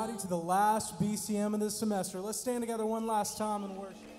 everybody, to the last BCM of this semester. Let's stand together one last time and worship.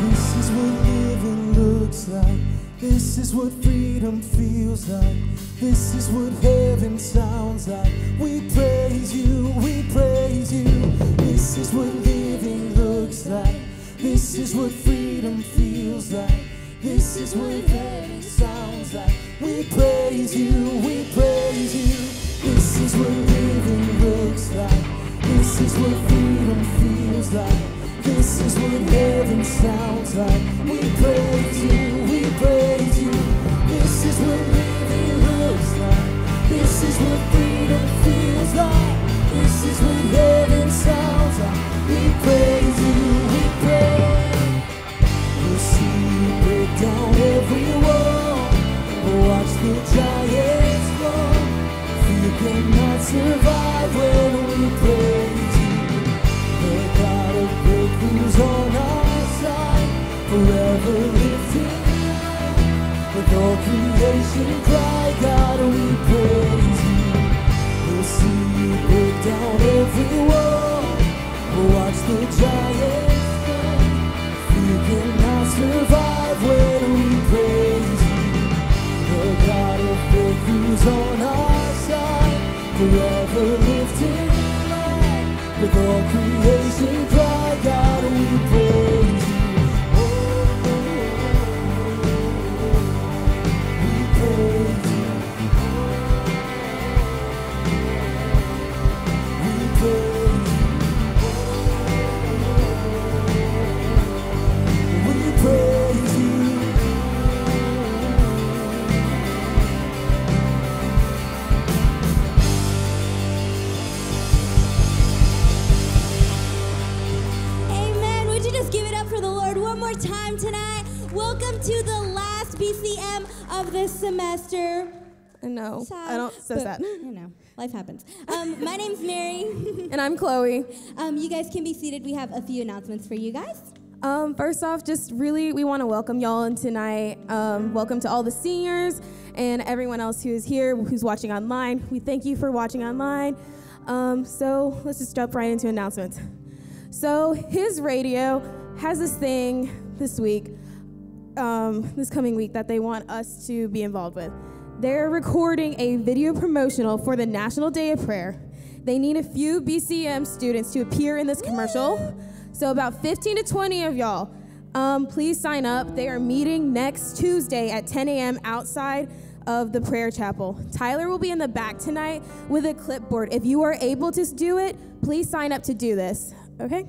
This is what living looks like. This is what freedom feels like. This is what heaven sounds like. We praise you, we praise you. This is what living looks like. This is what freedom feels like. This is what heaven sounds like. We praise you, we praise you. This is what living looks like. This is what freedom feels like. This is what heaven sounds like. We praise you, we praise you. This is what living looks like. This is what freedom feels like. This is what heaven sounds like. We praise you, we praise. We'll see you break down every wall. Watch the giants fall. Fear cannot survive when All creation cry, God, we praise you. We'll see you break down every wall. Watch the giants fall. Fear cannot survive when we praise you. The God of breakthroughs on our side, forever lifting up. With all creation of this semester. I know. Sad, I don't says but, that. You know, life happens. Um, my name's Mary. And I'm Chloe. um, you guys can be seated. We have a few announcements for you guys. Um, first off, just really, we want to welcome y'all in tonight. Um, welcome to all the seniors and everyone else who is here, who's watching online. We thank you for watching online. Um, so let's just jump right into announcements. So his radio has this thing this week, um, this coming week, that they want us to be involved with. They're recording a video promotional for the National Day of Prayer. They need a few BCM students to appear in this commercial. So about 15 to 20 of y'all, um, please sign up. They are meeting next Tuesday at 10 a.m. outside of the prayer chapel. Tyler will be in the back tonight with a clipboard. If you are able to do it, please sign up to do this. Okay?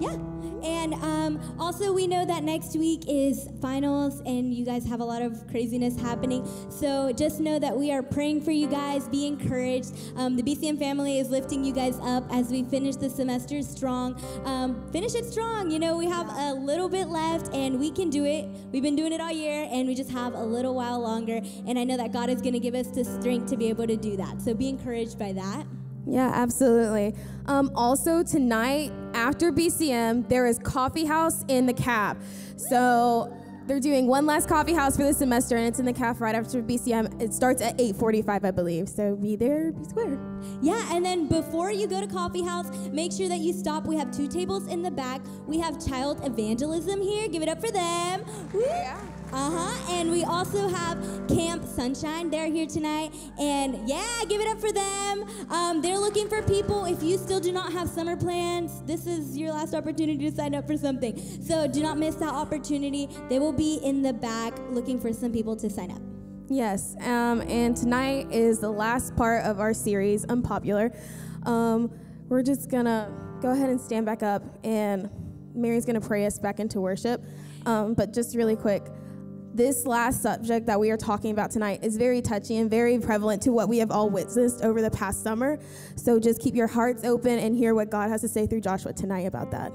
Yeah. And um, also, we know that next week is finals, and you guys have a lot of craziness happening. So just know that we are praying for you guys. Be encouraged. Um, the BCM family is lifting you guys up as we finish the semester strong. Um, finish it strong. You know, we have a little bit left, and we can do it. We've been doing it all year, and we just have a little while longer. And I know that God is going to give us the strength to be able to do that. So be encouraged by that. Yeah, absolutely. Um, also, tonight after BCM, there is Coffee House in the CAF. So they're doing one last coffee house for the semester, and it's in the CAF right after BCM. It starts at 8:45, I believe. So be there, be square. Yeah, and then before you go to coffee house, make sure that you stop. We have two tables in the back. We have child evangelism here. Give it up for them. Woo. Yeah. Uh huh. And we also have Camp Sunshine. They're here tonight. And yeah, give it up for them. Um, they're looking for people. If you still do not have summer plans, this is your last opportunity to sign up for something. So do not miss that opportunity. They will be in the back looking for some people to sign up. Yes, um, and tonight is the last part of our series, Unpopular. Um, we're just gonna go ahead and stand back up, and Mary's gonna pray us back into worship. Um, but just really quick, this last subject that we are talking about tonight is very touchy and very prevalent to what we have all witnessed over the past summer. So just keep your hearts open and hear what God has to say through Joshua tonight about that.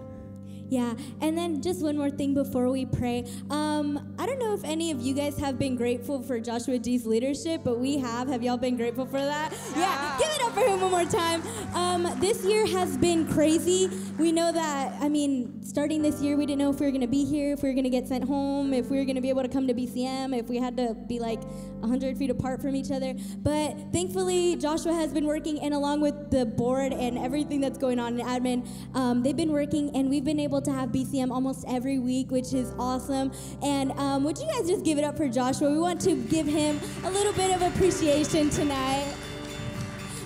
Yeah, and then just one more thing before we pray. Um, I don't know if any of you guys have been grateful for Joshua D's leadership, but we have. Have y'all been grateful for that? Yeah, yeah give it up for him one more time. Um, this year has been crazy. We know that, I mean, starting this year, we didn't know if we were going to be here, if we were going to get sent home, if we were going to be able to come to BCM, if we had to be like 100 feet apart from each other. But thankfully, Joshua has been working, and along with the board and everything that's going on in admin, um, they've been working, and we've been able to have BCM almost every week, which is awesome. And um, would you guys just give it up for Joshua? We want to give him a little bit of appreciation tonight.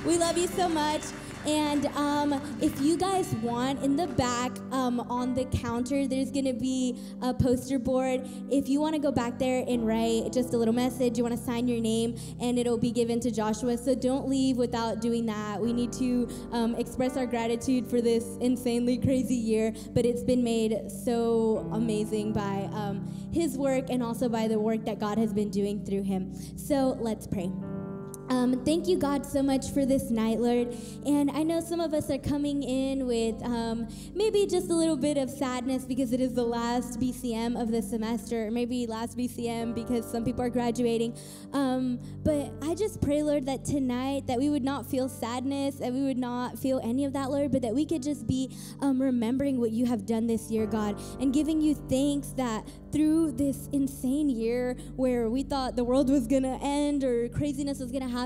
We love you so much. And um, if you guys want, in the back um, on the counter, there's gonna be a poster board. If you wanna go back there and write just a little message, you wanna sign your name, and it'll be given to Joshua. So don't leave without doing that. We need to um, express our gratitude for this insanely crazy year, but it's been made so amazing by um, his work and also by the work that God has been doing through him. So let's pray. Um, thank you, God, so much for this night, Lord. And I know some of us are coming in with um, maybe just a little bit of sadness because it is the last BCM of the semester, or maybe last BCM because some people are graduating. Um, but I just pray, Lord, that tonight that we would not feel sadness, that we would not feel any of that, Lord, but that we could just be um, remembering what you have done this year, God, and giving you thanks that through this insane year where we thought the world was going to end or craziness was going to happen,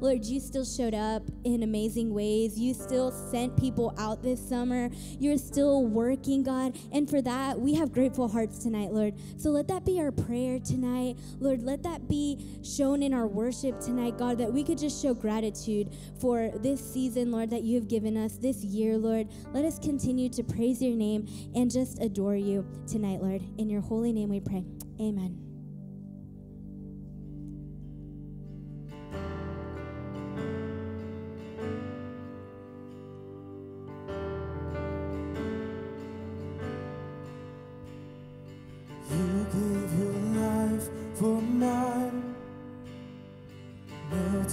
Lord, you still showed up in amazing ways. You still sent people out this summer. You're still working, God. And for that, we have grateful hearts tonight, Lord. So let that be our prayer tonight. Lord, let that be shown in our worship tonight, God, that we could just show gratitude for this season, Lord, that you have given us, this year, Lord. Let us continue to praise your name and just adore you tonight, Lord. In your holy name we pray. Amen.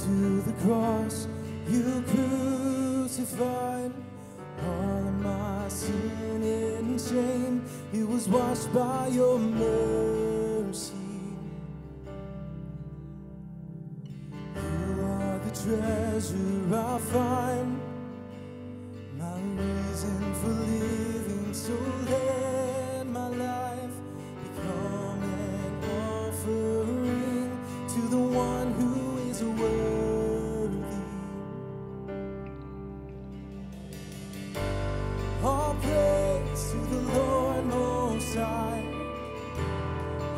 To the cross, you crucified. All of my sin and shame, it was washed by your mercy. You are the treasure I find. My reason for living, so let my life become an offering to the one who is worthy.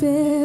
fail.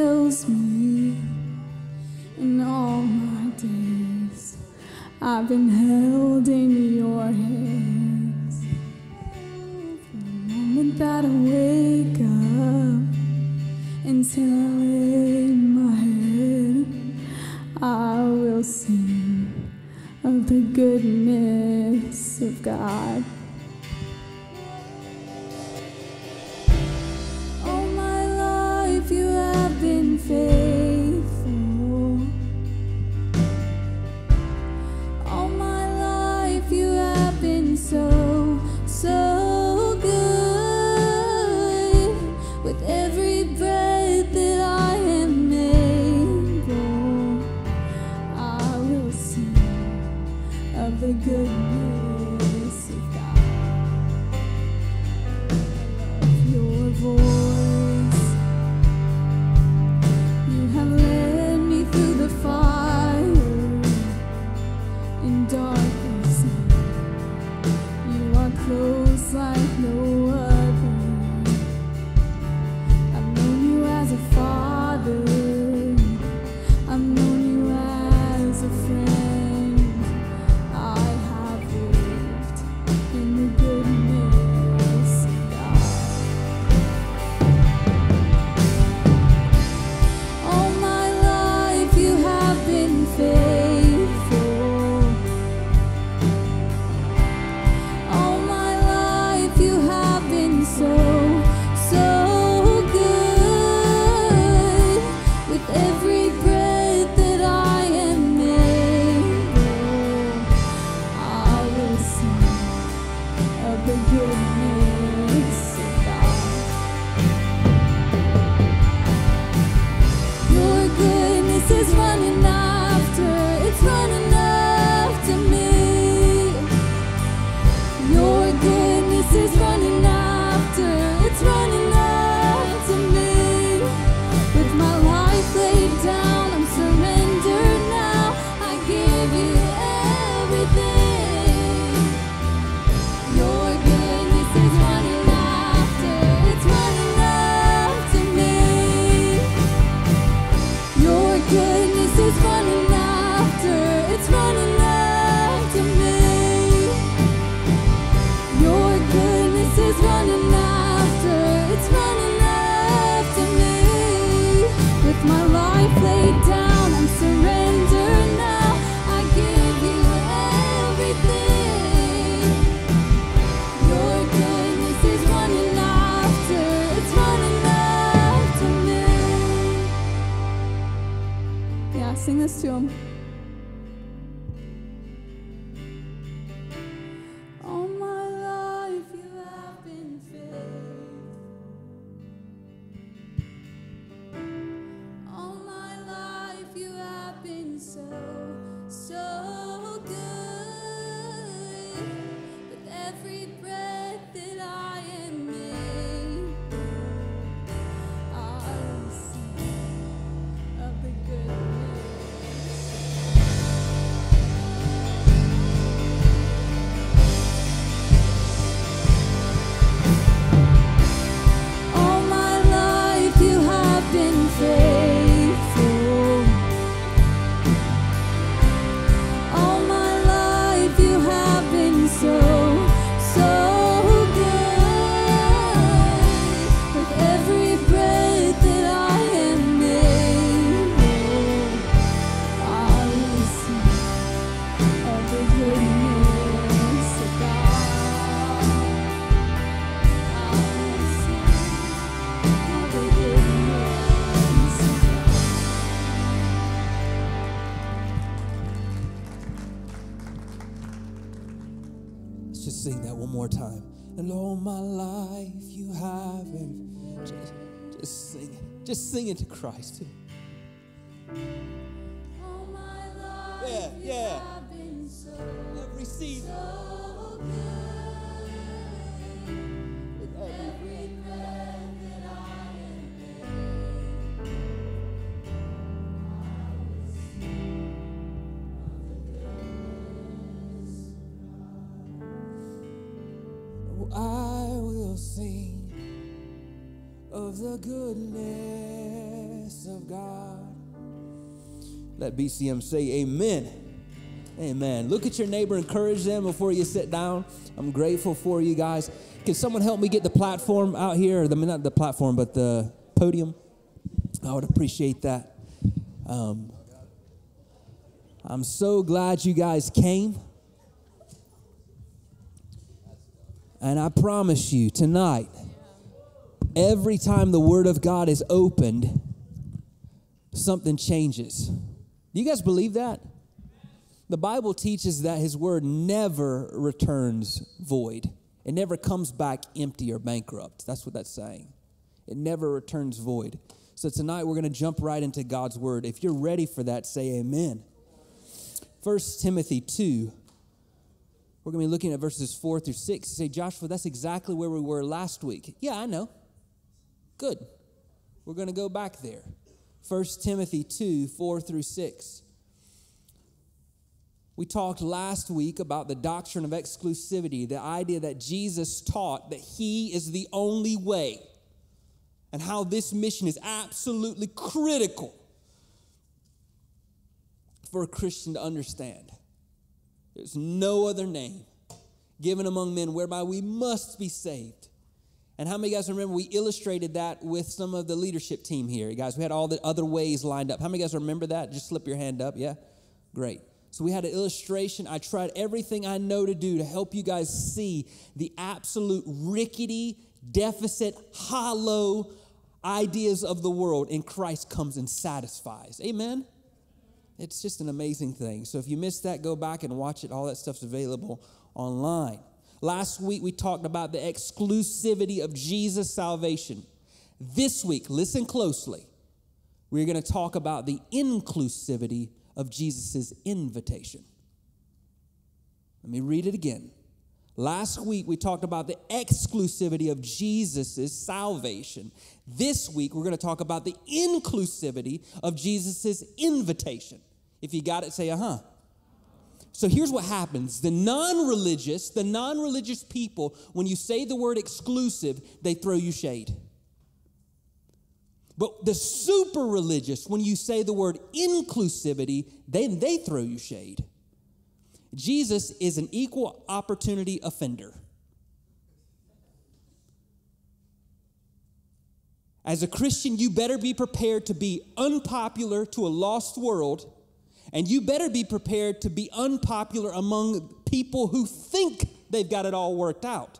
sing it to Christ. Life, yeah, yeah. So, every season. So every, breath that I I will sing of the goodness Let BCM say amen. Amen. Look at your neighbor, encourage them before you sit down. I'm grateful for you guys. Can someone help me get the platform out here? Mean, not the platform, but the podium. I would appreciate that. Um, I'm so glad you guys came. And I promise you tonight, every time the Word of God is opened, something changes. Do you guys believe that? The Bible teaches that His Word never returns void, it never comes back empty or bankrupt. That's what that's saying. It never returns void. So tonight we're going to jump right into God's Word. If you're ready for that, say amen. 1 Timothy 2 we're going to be looking at verses 4 through 6. You say, Joshua, that's exactly where we were last week. Yeah, I know. Good. We're going to go back there. 1 Timothy 2 4 through 6. We talked last week about the doctrine of exclusivity, the idea that Jesus taught that He is the only way, and how this mission is absolutely critical for a Christian to understand. There's no other name given among men whereby we must be saved. And how many guys remember we illustrated that with some of the leadership team here? Guys, we had all the other ways lined up. How many guys remember that? Just slip your hand up. Yeah? Great. So we had an illustration. I tried everything I know to do to help you guys see the absolute rickety, deficit, hollow ideas of the world, and Christ comes and satisfies. Amen? It's just an amazing thing. So if you missed that, go back and watch it. All that stuff's available online. Last week we talked about the exclusivity of Jesus' salvation. This week, listen closely. We're going to talk about the inclusivity of Jesus' invitation. Let me read it again. Last week we talked about the exclusivity of Jesus' salvation. This week we're going to talk about the inclusivity of Jesus' invitation. If you got it, say, uh huh. So here's what happens the non religious, the non religious people, when you say the word exclusive, they throw you shade. But the super religious, when you say the word inclusivity, then they throw you shade. Jesus is an equal opportunity offender. As a Christian, you better be prepared to be unpopular to a lost world, and you better be prepared to be unpopular among people who think they've got it all worked out.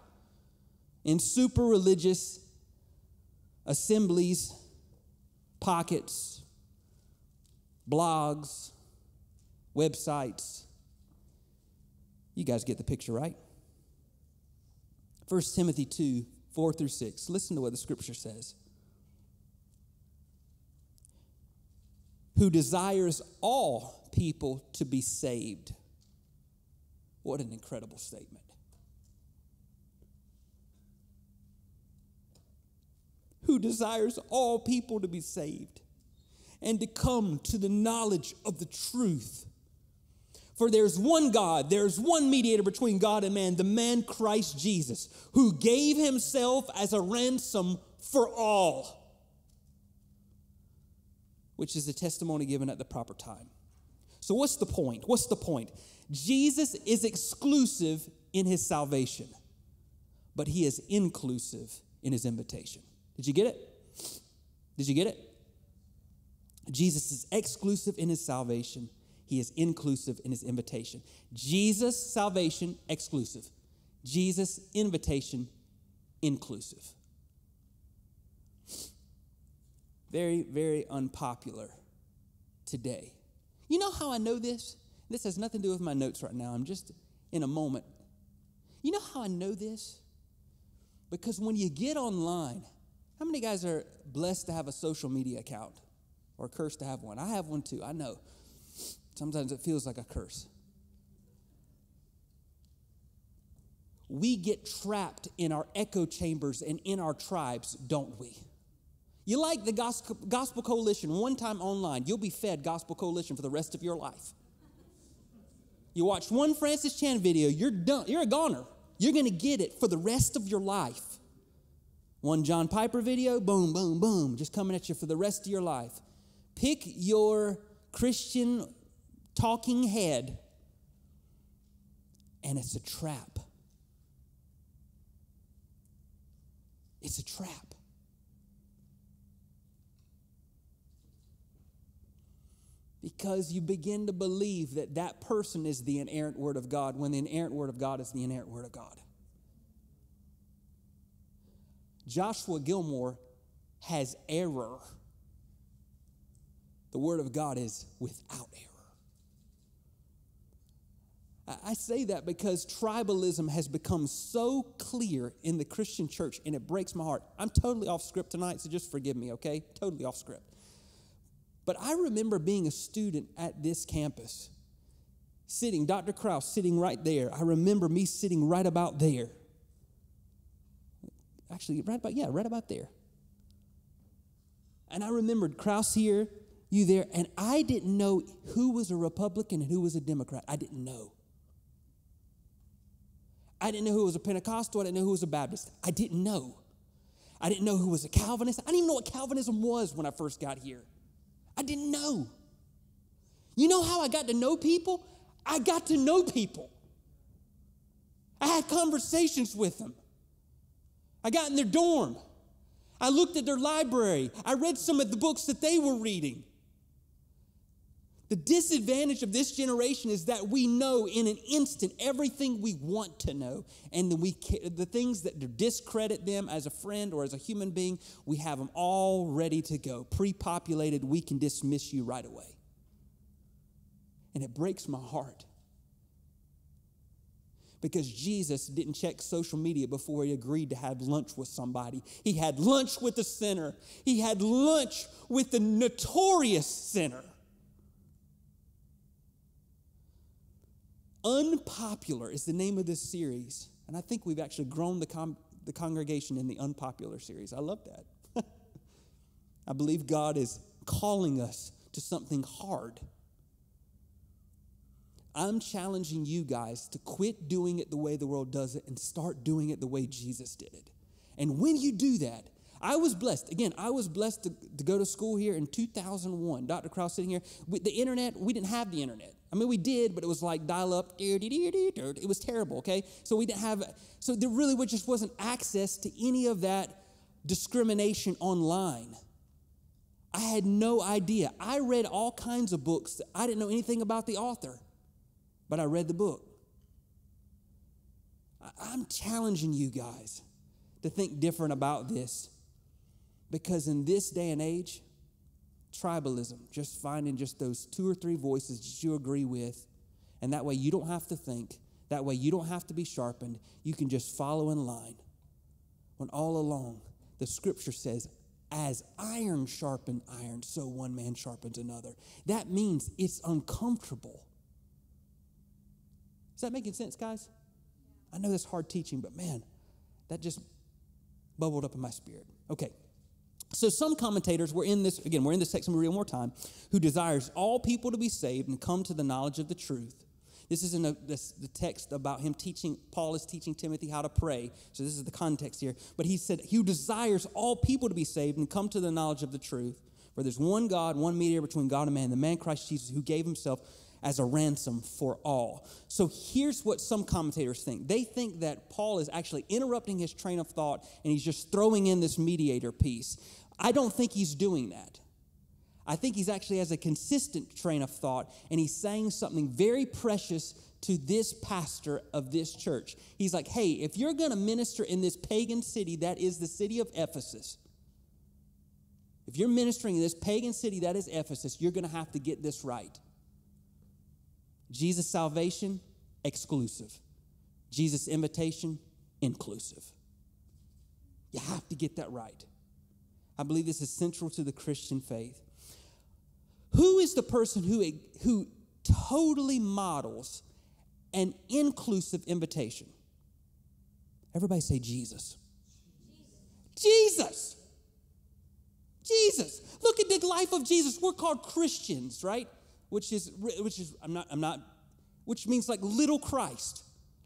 In super religious assemblies, pockets, blogs, websites, you guys get the picture, right? 1 Timothy 2 4 through 6. Listen to what the scripture says. Who desires all people to be saved. What an incredible statement. Who desires all people to be saved and to come to the knowledge of the truth. For there's one God, there's one mediator between God and man, the man Christ Jesus, who gave himself as a ransom for all, which is a testimony given at the proper time. So, what's the point? What's the point? Jesus is exclusive in his salvation, but he is inclusive in his invitation. Did you get it? Did you get it? Jesus is exclusive in his salvation he is inclusive in his invitation. Jesus' salvation, exclusive. Jesus' invitation, inclusive. Very, very unpopular today. You know how I know this? This has nothing to do with my notes right now. I'm just in a moment. You know how I know this? Because when you get online, how many guys are blessed to have a social media account or cursed to have one? I have one too, I know. Sometimes it feels like a curse. We get trapped in our echo chambers and in our tribes, don't we? You like the Gospel, Coalition one time online, you'll be fed Gospel Coalition for the rest of your life. You watch one Francis Chan video, you're done, you're a goner. You're gonna get it for the rest of your life. One John Piper video, boom, boom, boom, just coming at you for the rest of your life. Pick your Christian talking head, and it's a trap. It's a trap. Because you begin to believe that that person is the inerrant Word of God when the inerrant Word of God is the inerrant Word of God. Joshua Gilmore has error. The Word of God is without error. I say that because tribalism has become so clear in the Christian church and it breaks my heart. I'm totally off script tonight, so just forgive me, okay? Totally off script. But I remember being a student at this campus, sitting, Dr. Kraus sitting right there. I remember me sitting right about there. Actually, right about, yeah, right about there. And I remembered Kraus here, you there, and I didn't know who was a Republican and who was a Democrat. I didn't know. I didn't know who was a Pentecostal. I didn't know who was a Baptist. I didn't know. I didn't know who was a Calvinist. I didn't even know what Calvinism was when I first got here. I didn't know. You know how I got to know people? I got to know people. I had conversations with them. I got in their dorm. I looked at their library. I read some of the books that they were reading. The disadvantage of this generation is that we know in an instant everything we want to know, and then we the things that discredit them as a friend or as a human being, we have them all ready to go, pre-populated. We can dismiss you right away, and it breaks my heart because Jesus didn't check social media before he agreed to have lunch with somebody. He had lunch with the sinner. He had lunch with the notorious sinner. Unpopular is the name of this series. And I think we've actually grown the, com- the congregation in the unpopular series. I love that. I believe God is calling us to something hard. I'm challenging you guys to quit doing it the way the world does it and start doing it the way Jesus did it. And when you do that, I was blessed. Again, I was blessed to, to go to school here in 2001. Dr. Kraus sitting here. With the internet, we didn't have the internet. I mean, we did, but it was like dial up. It was terrible, okay? So we didn't have, so there really just wasn't access to any of that discrimination online. I had no idea. I read all kinds of books. I didn't know anything about the author, but I read the book. I'm challenging you guys to think different about this because in this day and age, tribalism, just finding just those two or three voices that you agree with. And that way you don't have to think. That way you don't have to be sharpened. You can just follow in line. When all along, the scripture says, as iron sharpened iron, so one man sharpens another. That means it's uncomfortable. Is that making sense, guys? I know that's hard teaching, but man, that just bubbled up in my spirit. Okay. So some commentators were in this, again, we're in this text, and we read one more time, who desires all people to be saved and come to the knowledge of the truth. This is in a, this, the text about him teaching, Paul is teaching Timothy how to pray. So this is the context here. But he said, He desires all people to be saved and come to the knowledge of the truth. For there's one God, one mediator between God and man, the man Christ Jesus, who gave himself as a ransom for all. So here's what some commentators think they think that Paul is actually interrupting his train of thought and he's just throwing in this mediator piece. I don't think he's doing that. I think he's actually has a consistent train of thought and he's saying something very precious to this pastor of this church. He's like, hey, if you're going to minister in this pagan city that is the city of Ephesus, if you're ministering in this pagan city that is Ephesus, you're going to have to get this right. Jesus' salvation, exclusive. Jesus' invitation, inclusive. You have to get that right. I believe this is central to the Christian faith. Who is the person who, who totally models an inclusive invitation? Everybody say Jesus. Jesus. Jesus. Look at the life of Jesus. We're called Christians, right? Which is which is I'm not I'm not which means like little Christ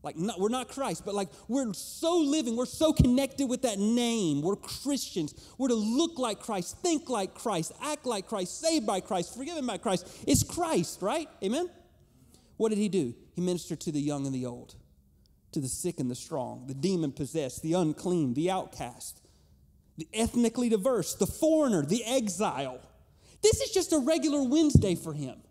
Like, not, we're not Christ, but like we're so living, we're so connected with that name. We're Christians. We're to look like Christ, think like Christ, act like Christ, saved by Christ, forgiven by Christ. It's Christ, right? Amen? What did he do? He ministered to the young and the old, to the sick and the strong, the demon possessed, the unclean, the outcast, the ethnically diverse, the foreigner, the exile. This is just a regular Wednesday for him.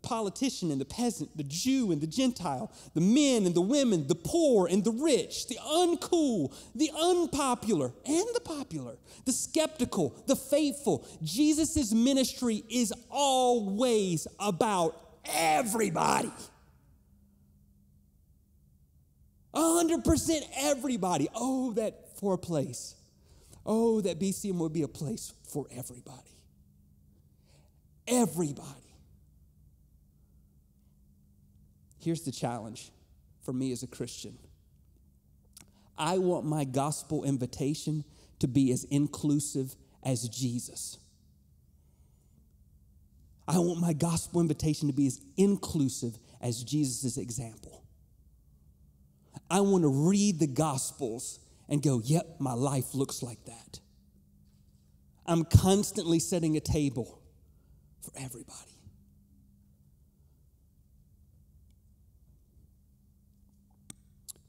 The politician and the peasant, the Jew and the Gentile, the men and the women, the poor and the rich, the uncool, the unpopular and the popular, the skeptical, the faithful. Jesus' ministry is always about everybody. 100% everybody. Oh, that for a place. Oh, that BCM would be a place for everybody. Everybody. Here's the challenge for me as a Christian I want my gospel invitation to be as inclusive as Jesus. I want my gospel invitation to be as inclusive as Jesus' example. I want to read the gospels and go, yep, my life looks like that. I'm constantly setting a table for everybody.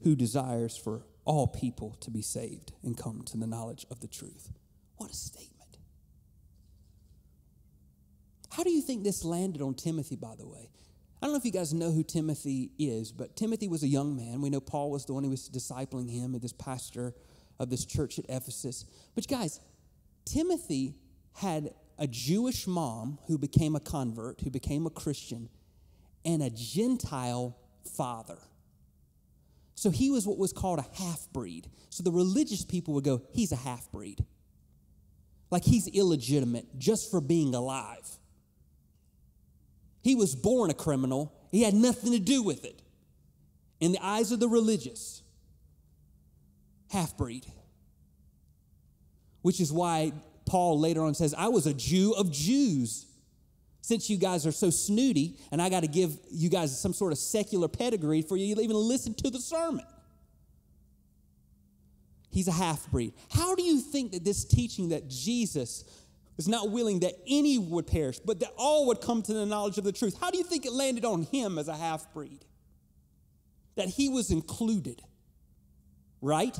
Who desires for all people to be saved and come to the knowledge of the truth. What a statement. How do you think this landed on Timothy, by the way? I don't know if you guys know who Timothy is, but Timothy was a young man. We know Paul was the one who was discipling him, and this pastor of this church at Ephesus. But guys, Timothy had a Jewish mom who became a convert, who became a Christian, and a Gentile father. So he was what was called a half breed. So the religious people would go, he's a half breed. Like he's illegitimate just for being alive. He was born a criminal, he had nothing to do with it. In the eyes of the religious, half breed. Which is why Paul later on says, I was a Jew of Jews. Since you guys are so snooty, and I got to give you guys some sort of secular pedigree for you to even listen to the sermon. He's a half breed. How do you think that this teaching that Jesus is not willing that any would perish, but that all would come to the knowledge of the truth, how do you think it landed on him as a half breed? That he was included, right?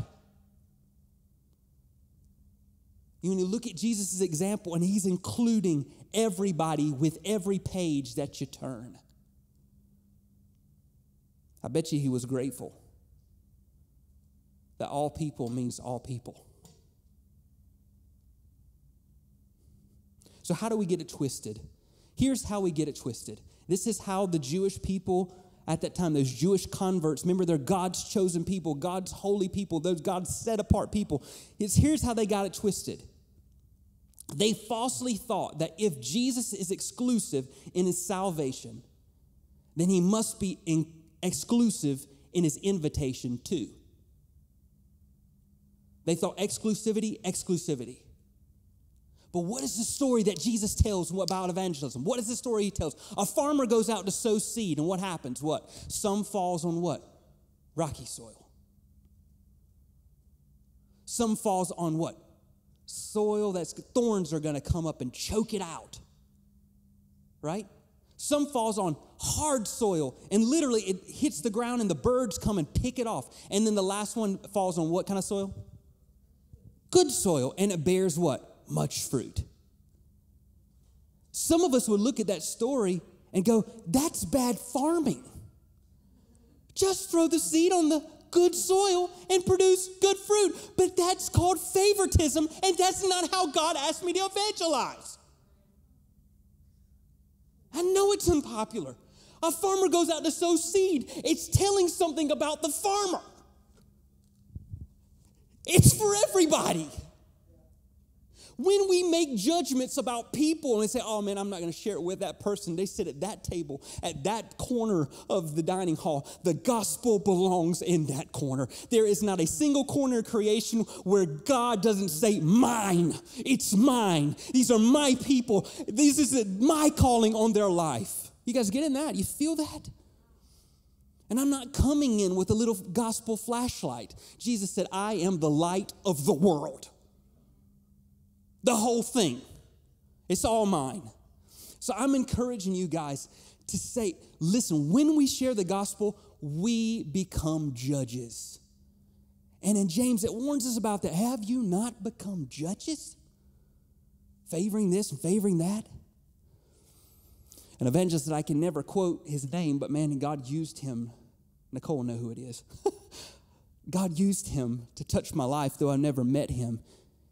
When you look at Jesus' example, and he's including everybody with every page that you turn. I bet you he was grateful that all people means all people. So, how do we get it twisted? Here's how we get it twisted. This is how the Jewish people at that time, those Jewish converts, remember they're God's chosen people, God's holy people, those God's set apart people. It's, here's how they got it twisted. They falsely thought that if Jesus is exclusive in his salvation, then he must be in exclusive in his invitation too. They thought exclusivity, exclusivity. But what is the story that Jesus tells about evangelism? What is the story he tells? A farmer goes out to sow seed, and what happens? What? Some falls on what? Rocky soil. Some falls on what? Soil that's thorns are going to come up and choke it out. Right? Some falls on hard soil and literally it hits the ground and the birds come and pick it off. And then the last one falls on what kind of soil? Good soil and it bears what? much fruit. Some of us would look at that story and go, that's bad farming. Just throw the seed on the good soil and produce good fruit. That's called favoritism, and that's not how God asked me to evangelize. I know it's unpopular. A farmer goes out to sow seed, it's telling something about the farmer. It's for everybody. When we make judgments about people and say, oh man, I'm not going to share it with that person, they sit at that table, at that corner of the dining hall. The gospel belongs in that corner. There is not a single corner of creation where God doesn't say, mine. It's mine. These are my people. This is my calling on their life. You guys get in that? You feel that? And I'm not coming in with a little gospel flashlight. Jesus said, I am the light of the world. The whole thing. It's all mine. So I'm encouraging you guys to say, listen, when we share the gospel, we become judges. And in James, it warns us about that. Have you not become judges? Favoring this and favoring that? An evangelist that I can never quote his name, but man, God used him. Nicole will know who it is. God used him to touch my life, though I never met him.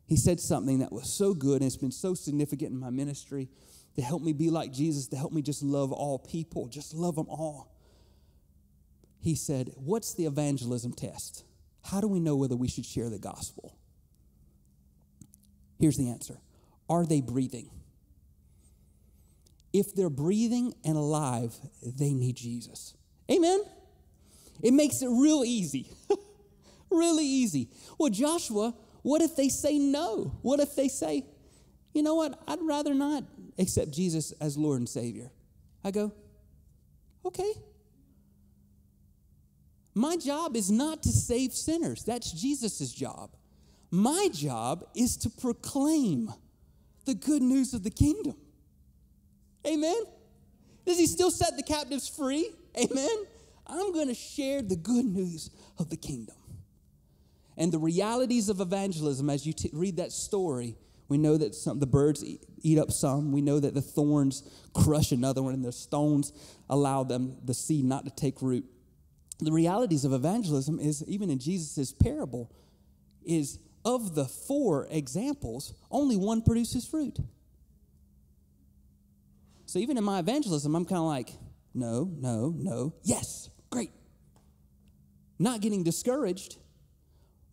He said something that was so good and it's been so significant in my ministry to help me be like Jesus, to help me just love all people, just love them all. He said, What's the evangelism test? How do we know whether we should share the gospel? Here's the answer Are they breathing? If they're breathing and alive, they need Jesus. Amen? It makes it real easy. really easy. Well, Joshua, what if they say no? What if they say, you know what, I'd rather not accept Jesus as Lord and Savior? I go, okay. My job is not to save sinners, that's Jesus' job. My job is to proclaim the good news of the kingdom. Amen? Does he still set the captives free? Amen? I'm going to share the good news of the kingdom. And the realities of evangelism, as you t- read that story, we know that some, the birds eat, eat up some. We know that the thorns crush another one, and the stones allow them, the seed, not to take root. The realities of evangelism is, even in Jesus' parable, is of the four examples, only one produces fruit. So even in my evangelism, I'm kind of like, no, no, no, yes, great. Not getting discouraged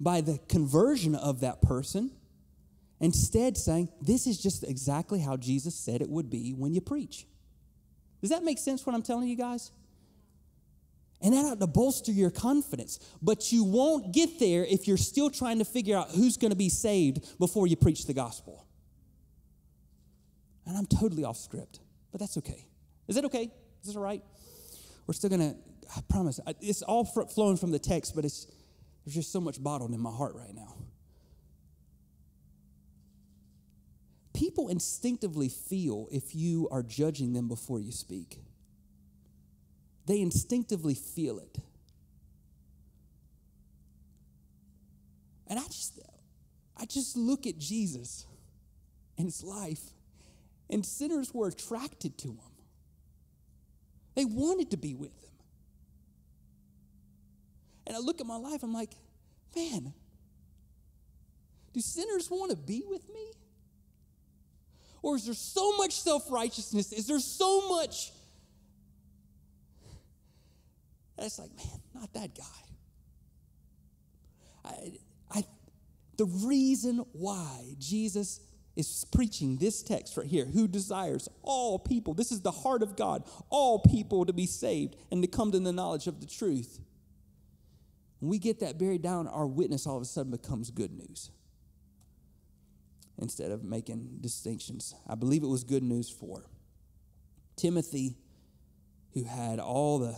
by the conversion of that person. Instead, saying, this is just exactly how Jesus said it would be when you preach. Does that make sense what I'm telling you guys? And that ought to bolster your confidence. But you won't get there if you're still trying to figure out who's going to be saved before you preach the gospel. And I'm totally off script, but that's okay. Is that okay? Is this all right? We're still going to, I promise, it's all flowing from the text, but it's, there's just so much bottled in my heart right now. People instinctively feel if you are judging them before you speak. They instinctively feel it. And I just I just look at Jesus and his life, and sinners were attracted to him. They wanted to be with him. And I look at my life, I'm like, man, do sinners want to be with me? Or is there so much self righteousness? Is there so much and it's like, man, not that guy. I, I, the reason why Jesus is preaching this text right here, who desires all people, this is the heart of God, all people to be saved and to come to the knowledge of the truth. When we get that buried down, our witness all of a sudden becomes good news instead of making distinctions. I believe it was good news for Timothy who had all the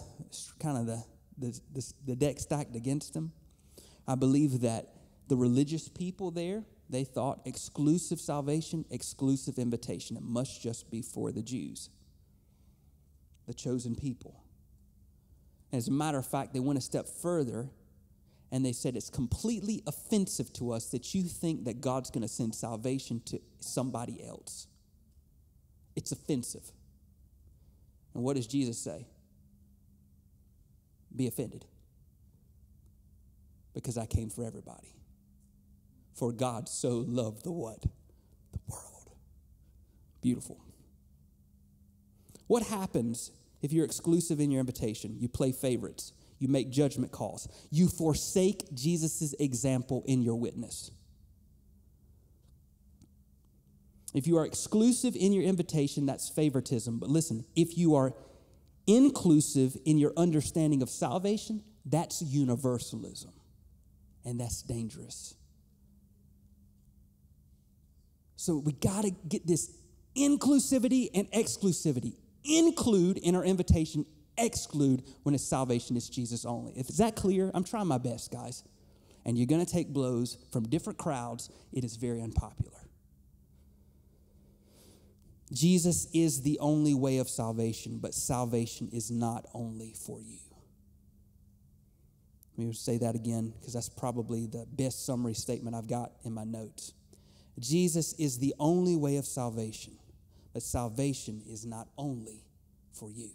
kind of the, the, the, the deck stacked against him. I believe that the religious people there, they thought exclusive salvation, exclusive invitation. It must just be for the Jews, the chosen people. As a matter of fact, they went a step further and they said it's completely offensive to us that you think that God's going to send salvation to somebody else. It's offensive. And what does Jesus say? Be offended. Because I came for everybody. For God so loved the what? The world. Beautiful. What happens if you're exclusive in your invitation? You play favorites. You make judgment calls. You forsake Jesus' example in your witness. If you are exclusive in your invitation, that's favoritism. But listen, if you are inclusive in your understanding of salvation, that's universalism. And that's dangerous. So we got to get this inclusivity and exclusivity. include in our invitation, exclude when it's salvation is Jesus only. If is that clear? I'm trying my best, guys. And you're going to take blows from different crowds. It is very unpopular. Jesus is the only way of salvation, but salvation is not only for you. Let me say that again because that's probably the best summary statement I've got in my notes. Jesus is the only way of salvation, but salvation is not only for you.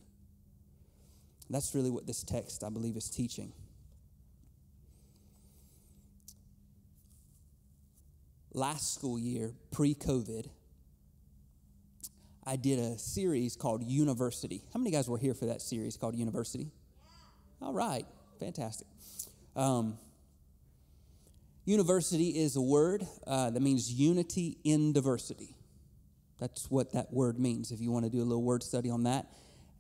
That's really what this text, I believe, is teaching. Last school year, pre COVID, I did a series called University. How many guys were here for that series called University? All right, fantastic. Um, university is a word uh, that means unity in diversity. That's what that word means. If you want to do a little word study on that,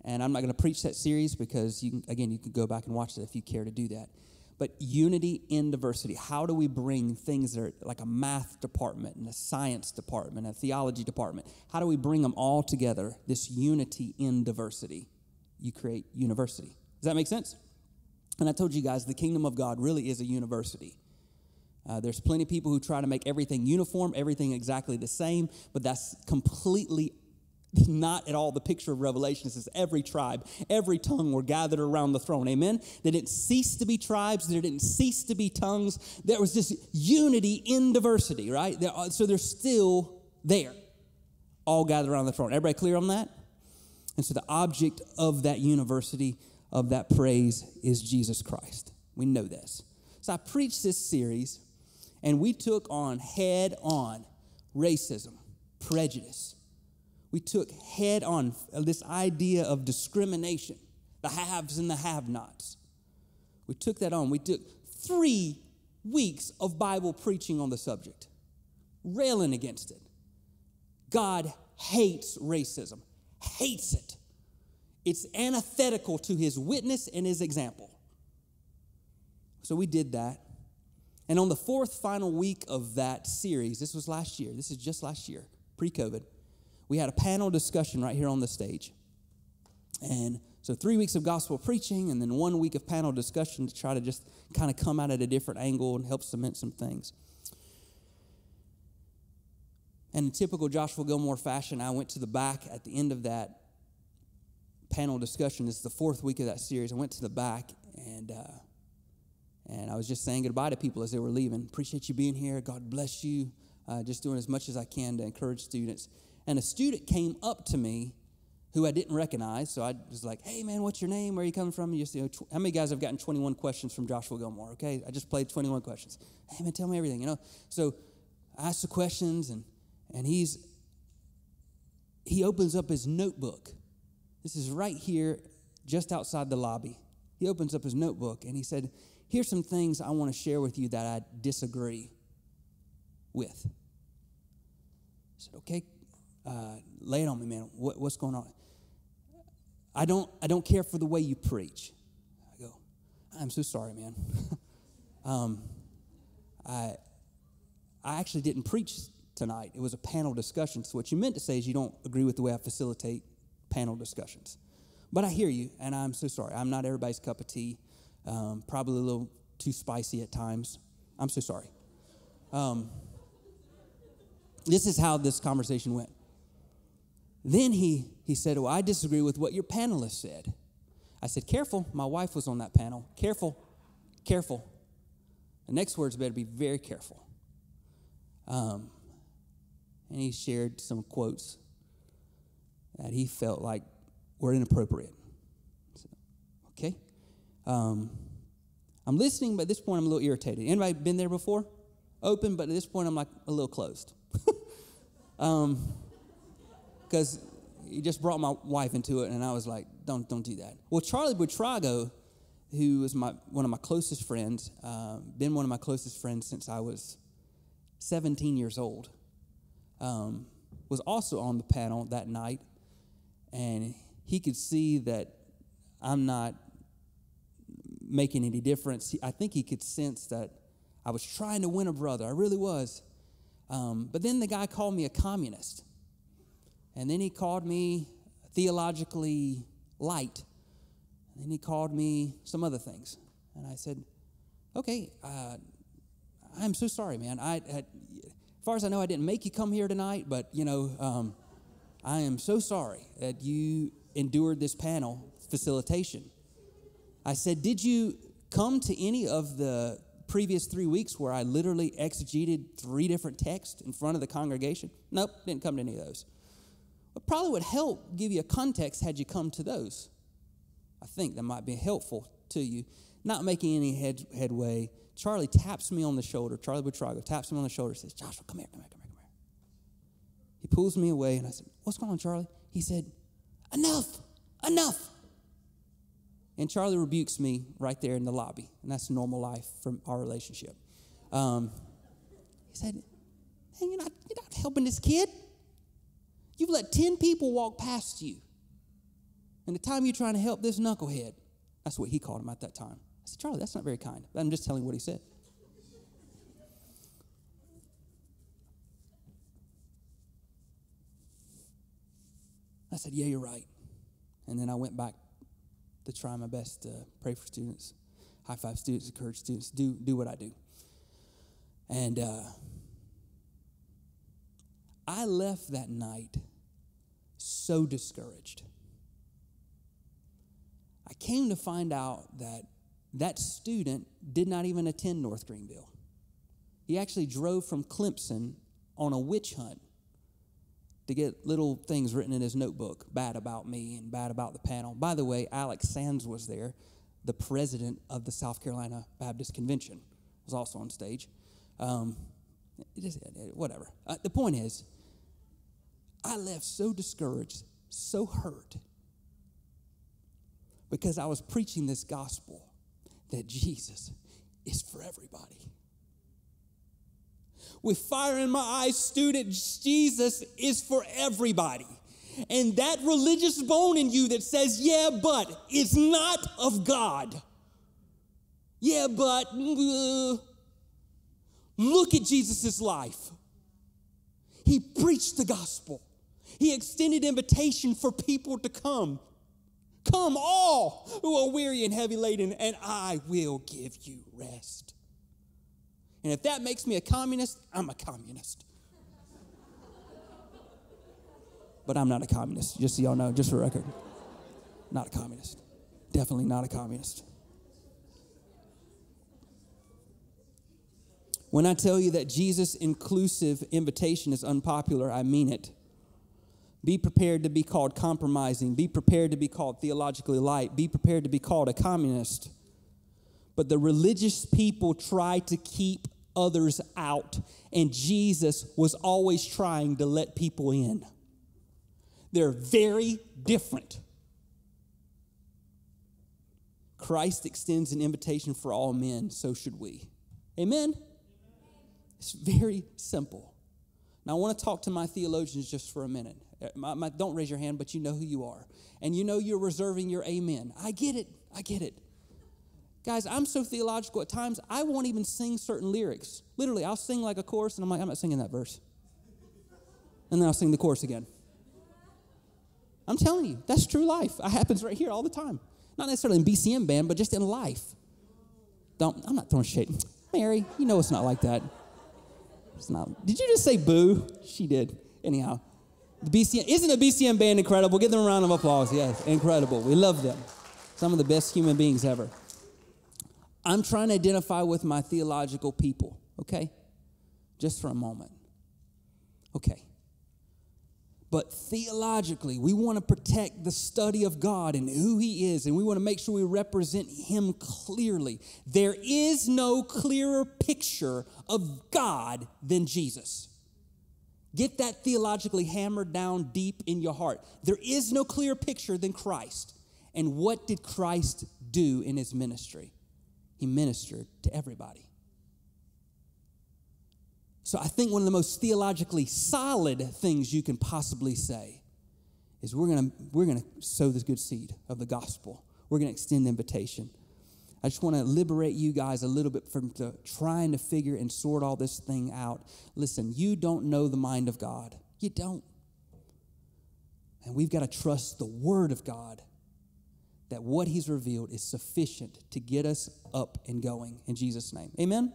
and I'm not going to preach that series because you again you can go back and watch it if you care to do that. But unity in diversity. How do we bring things that are like a math department and a science department, a theology department? How do we bring them all together? This unity in diversity. You create university. Does that make sense? And I told you guys the kingdom of God really is a university. Uh, there's plenty of people who try to make everything uniform, everything exactly the same, but that's completely not at all the picture of Revelation. It says every tribe, every tongue were gathered around the throne. Amen? They didn't cease to be tribes, there didn't cease to be tongues. There was this unity in diversity, right? So they're still there, all gathered around the throne. Everybody clear on that? And so the object of that university, of that praise, is Jesus Christ. We know this. So I preached this series, and we took on head on racism, prejudice we took head on this idea of discrimination, the haves and the have nots. We took that on. We took three weeks of Bible preaching on the subject, railing against it. God hates racism, hates it. It's antithetical to his witness and his example. So we did that. And on the fourth final week of that series, this was last year, this is just last year, pre COVID, we had a panel discussion right here on the stage. And so, three weeks of gospel preaching, and then one week of panel discussion to try to just kind of come out at a different angle and help cement some things. And in typical Joshua Gilmore fashion, I went to the back at the end of that panel discussion. This is the fourth week of that series. I went to the back and uh, and I was just saying goodbye to people as they were leaving. Appreciate you being here. God bless you. Uh, just doing as much as I can to encourage students and a student came up to me who I didn't recognize. So I was like, hey, man, what's your name? Where are you coming from? You, know, how many guys have gotten 21 questions from Joshua Gilmore? Okay, I just played 21 questions. Hey, man, tell me everything, you know? So I asked the questions, and, and he's, he opens up his notebook. This is right here, just outside the lobby. He opens up his notebook, and he said, here's some things I want to share with you that I disagree with. I said, okay, uh, lay it on me, man. What, what's going on? I don't, I don't care for the way you preach. I go, I'm so sorry, man. um, I, I actually didn't preach tonight. It was a panel discussion. So what you meant to say is you don't agree with the way I facilitate panel discussions. But I hear you, and I'm so sorry. I'm not everybody's cup of tea. Um, probably a little too spicy at times. I'm so sorry. Um, this is how this conversation went. Then he, he said, Well, I disagree with what your panelist said. I said, Careful, my wife was on that panel. Careful, careful. The next words better be very careful. Um, and he shared some quotes that he felt like were inappropriate. So, okay. Um, I'm listening, but at this point I'm a little irritated. Anybody been there before? Open, but at this point I'm like a little closed. um, because he just brought my wife into it, and I was like, don't, don't do that. Well, Charlie Buitrago, who was my, one of my closest friends, uh, been one of my closest friends since I was 17 years old, um, was also on the panel that night, and he could see that I'm not making any difference. I think he could sense that I was trying to win a brother. I really was. Um, but then the guy called me a communist. And then he called me theologically light. And then he called me some other things. And I said, okay, uh, I'm so sorry, man. I, I, as far as I know, I didn't make you come here tonight, but, you know, um, I am so sorry that you endured this panel facilitation. I said, Did you come to any of the previous three weeks where I literally exegeted three different texts in front of the congregation? Nope, didn't come to any of those. It probably would help give you a context had you come to those. I think that might be helpful to you. Not making any head, headway. Charlie taps me on the shoulder. Charlie Buitrago taps me on the shoulder says, Joshua, come here, come here, come here, come here. He pulls me away and I said, What's going on, Charlie? He said, Enough, enough. And Charlie rebukes me right there in the lobby. And that's normal life from our relationship. Um, he said, Hey, you're not, you're not helping this kid. You've let 10 people walk past you. And the time you're trying to help this knucklehead, that's what he called him at that time. I said, Charlie, that's not very kind. I'm just telling what he said. I said, Yeah, you're right. And then I went back to try my best to pray for students, high five students, encourage students, do, do what I do. And uh, I left that night so discouraged. I came to find out that that student did not even attend North Greenville. He actually drove from Clemson on a witch hunt to get little things written in his notebook bad about me and bad about the panel. By the way, Alex Sands was there, the president of the South Carolina Baptist Convention, was also on stage. Um, just, whatever. Uh, the point is, I left so discouraged, so hurt, because I was preaching this gospel that Jesus is for everybody. With fire in my eyes, student, Jesus is for everybody. And that religious bone in you that says, yeah, but it's not of God. Yeah, but uh, look at Jesus' life. He preached the gospel. He extended invitation for people to come. Come, all who are weary and heavy laden, and I will give you rest. And if that makes me a communist, I'm a communist. But I'm not a communist, just so y'all know, just for record. Not a communist. Definitely not a communist. When I tell you that Jesus' inclusive invitation is unpopular, I mean it. Be prepared to be called compromising. Be prepared to be called theologically light. Be prepared to be called a communist. But the religious people try to keep others out, and Jesus was always trying to let people in. They're very different. Christ extends an invitation for all men, so should we. Amen? It's very simple. Now, I want to talk to my theologians just for a minute. Uh, my, my, don't raise your hand, but you know who you are. And you know you're reserving your amen. I get it. I get it. Guys, I'm so theological at times, I won't even sing certain lyrics. Literally, I'll sing like a chorus, and I'm like, I'm not singing that verse. And then I'll sing the chorus again. I'm telling you, that's true life. It happens right here all the time. Not necessarily in BCM band, but just in life. Don't, I'm not throwing shade. Mary, you know it's not like that. It's not. Did you just say boo? She did. Anyhow, the BCM, isn't the BCM band incredible? Give them a round of applause. Yes, incredible. We love them. Some of the best human beings ever. I'm trying to identify with my theological people, okay? Just for a moment. Okay. But theologically, we want to protect the study of God and who He is, and we want to make sure we represent Him clearly. There is no clearer picture of God than Jesus. Get that theologically hammered down deep in your heart. There is no clearer picture than Christ. And what did Christ do in His ministry? He ministered to everybody. So I think one of the most theologically solid things you can possibly say is we're going to we're going to sow this good seed of the gospel. We're going to extend the invitation. I just want to liberate you guys a little bit from trying to figure and sort all this thing out. Listen, you don't know the mind of God. You don't. And we've got to trust the Word of God that what He's revealed is sufficient to get us up and going in Jesus' name. Amen?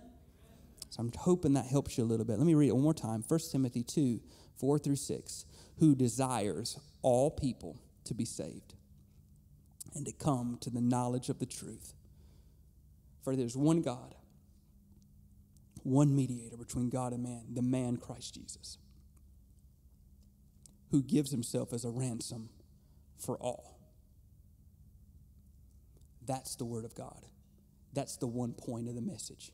So I'm hoping that helps you a little bit. Let me read it one more time 1 Timothy 2 4 through 6. Who desires all people to be saved and to come to the knowledge of the truth. For there's one God, one mediator between God and man, the man Christ Jesus, who gives himself as a ransom for all. That's the word of God. That's the one point of the message.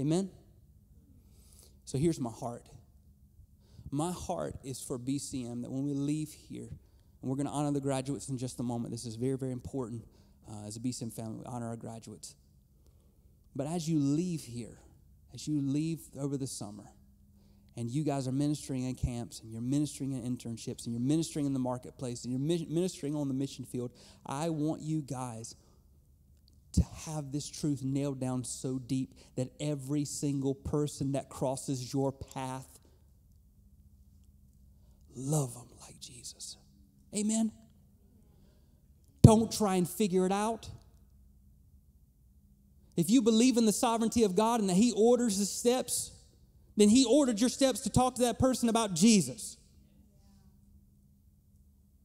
Amen? So here's my heart. My heart is for BCM that when we leave here, and we're going to honor the graduates in just a moment. This is very, very important uh, as a BCM family. We honor our graduates. But as you leave here, as you leave over the summer, and you guys are ministering in camps, and you're ministering in internships, and you're ministering in the marketplace, and you're ministering on the mission field, I want you guys to have this truth nailed down so deep that every single person that crosses your path love them like Jesus. Amen. Don't try and figure it out. If you believe in the sovereignty of God and that He orders the steps, then He ordered your steps to talk to that person about Jesus.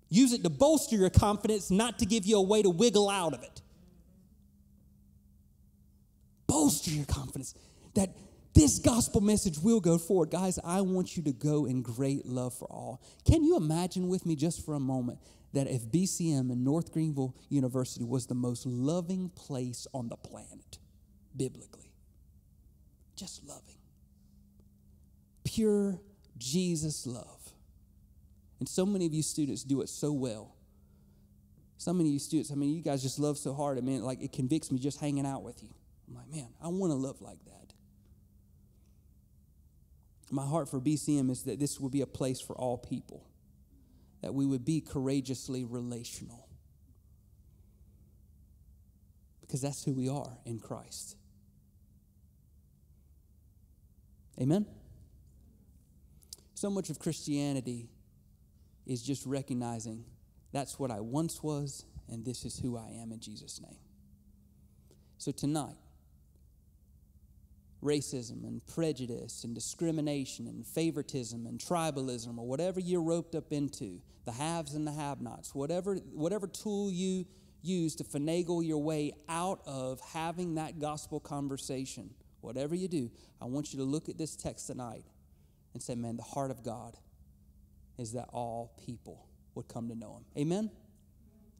Use it to bolster your confidence, not to give you a way to wiggle out of it. Bolster your confidence that this gospel message will go forward. Guys, I want you to go in great love for all. Can you imagine with me just for a moment that if BCM and North Greenville University was the most loving place on the planet, biblically? Just loving. Pure Jesus love. And so many of you students do it so well. So many of you students, I mean, you guys just love so hard. I mean, like it convicts me just hanging out with you. I'm like, man, I want to love like that. My heart for BCM is that this would be a place for all people, that we would be courageously relational. Because that's who we are in Christ. Amen? So much of Christianity is just recognizing that's what I once was, and this is who I am in Jesus' name. So tonight, racism and prejudice and discrimination and favoritism and tribalism or whatever you're roped up into, the haves and the have nots, whatever, whatever tool you use to finagle your way out of having that gospel conversation, whatever you do, I want you to look at this text tonight and say, man, the heart of God is that all people would come to know him. Amen?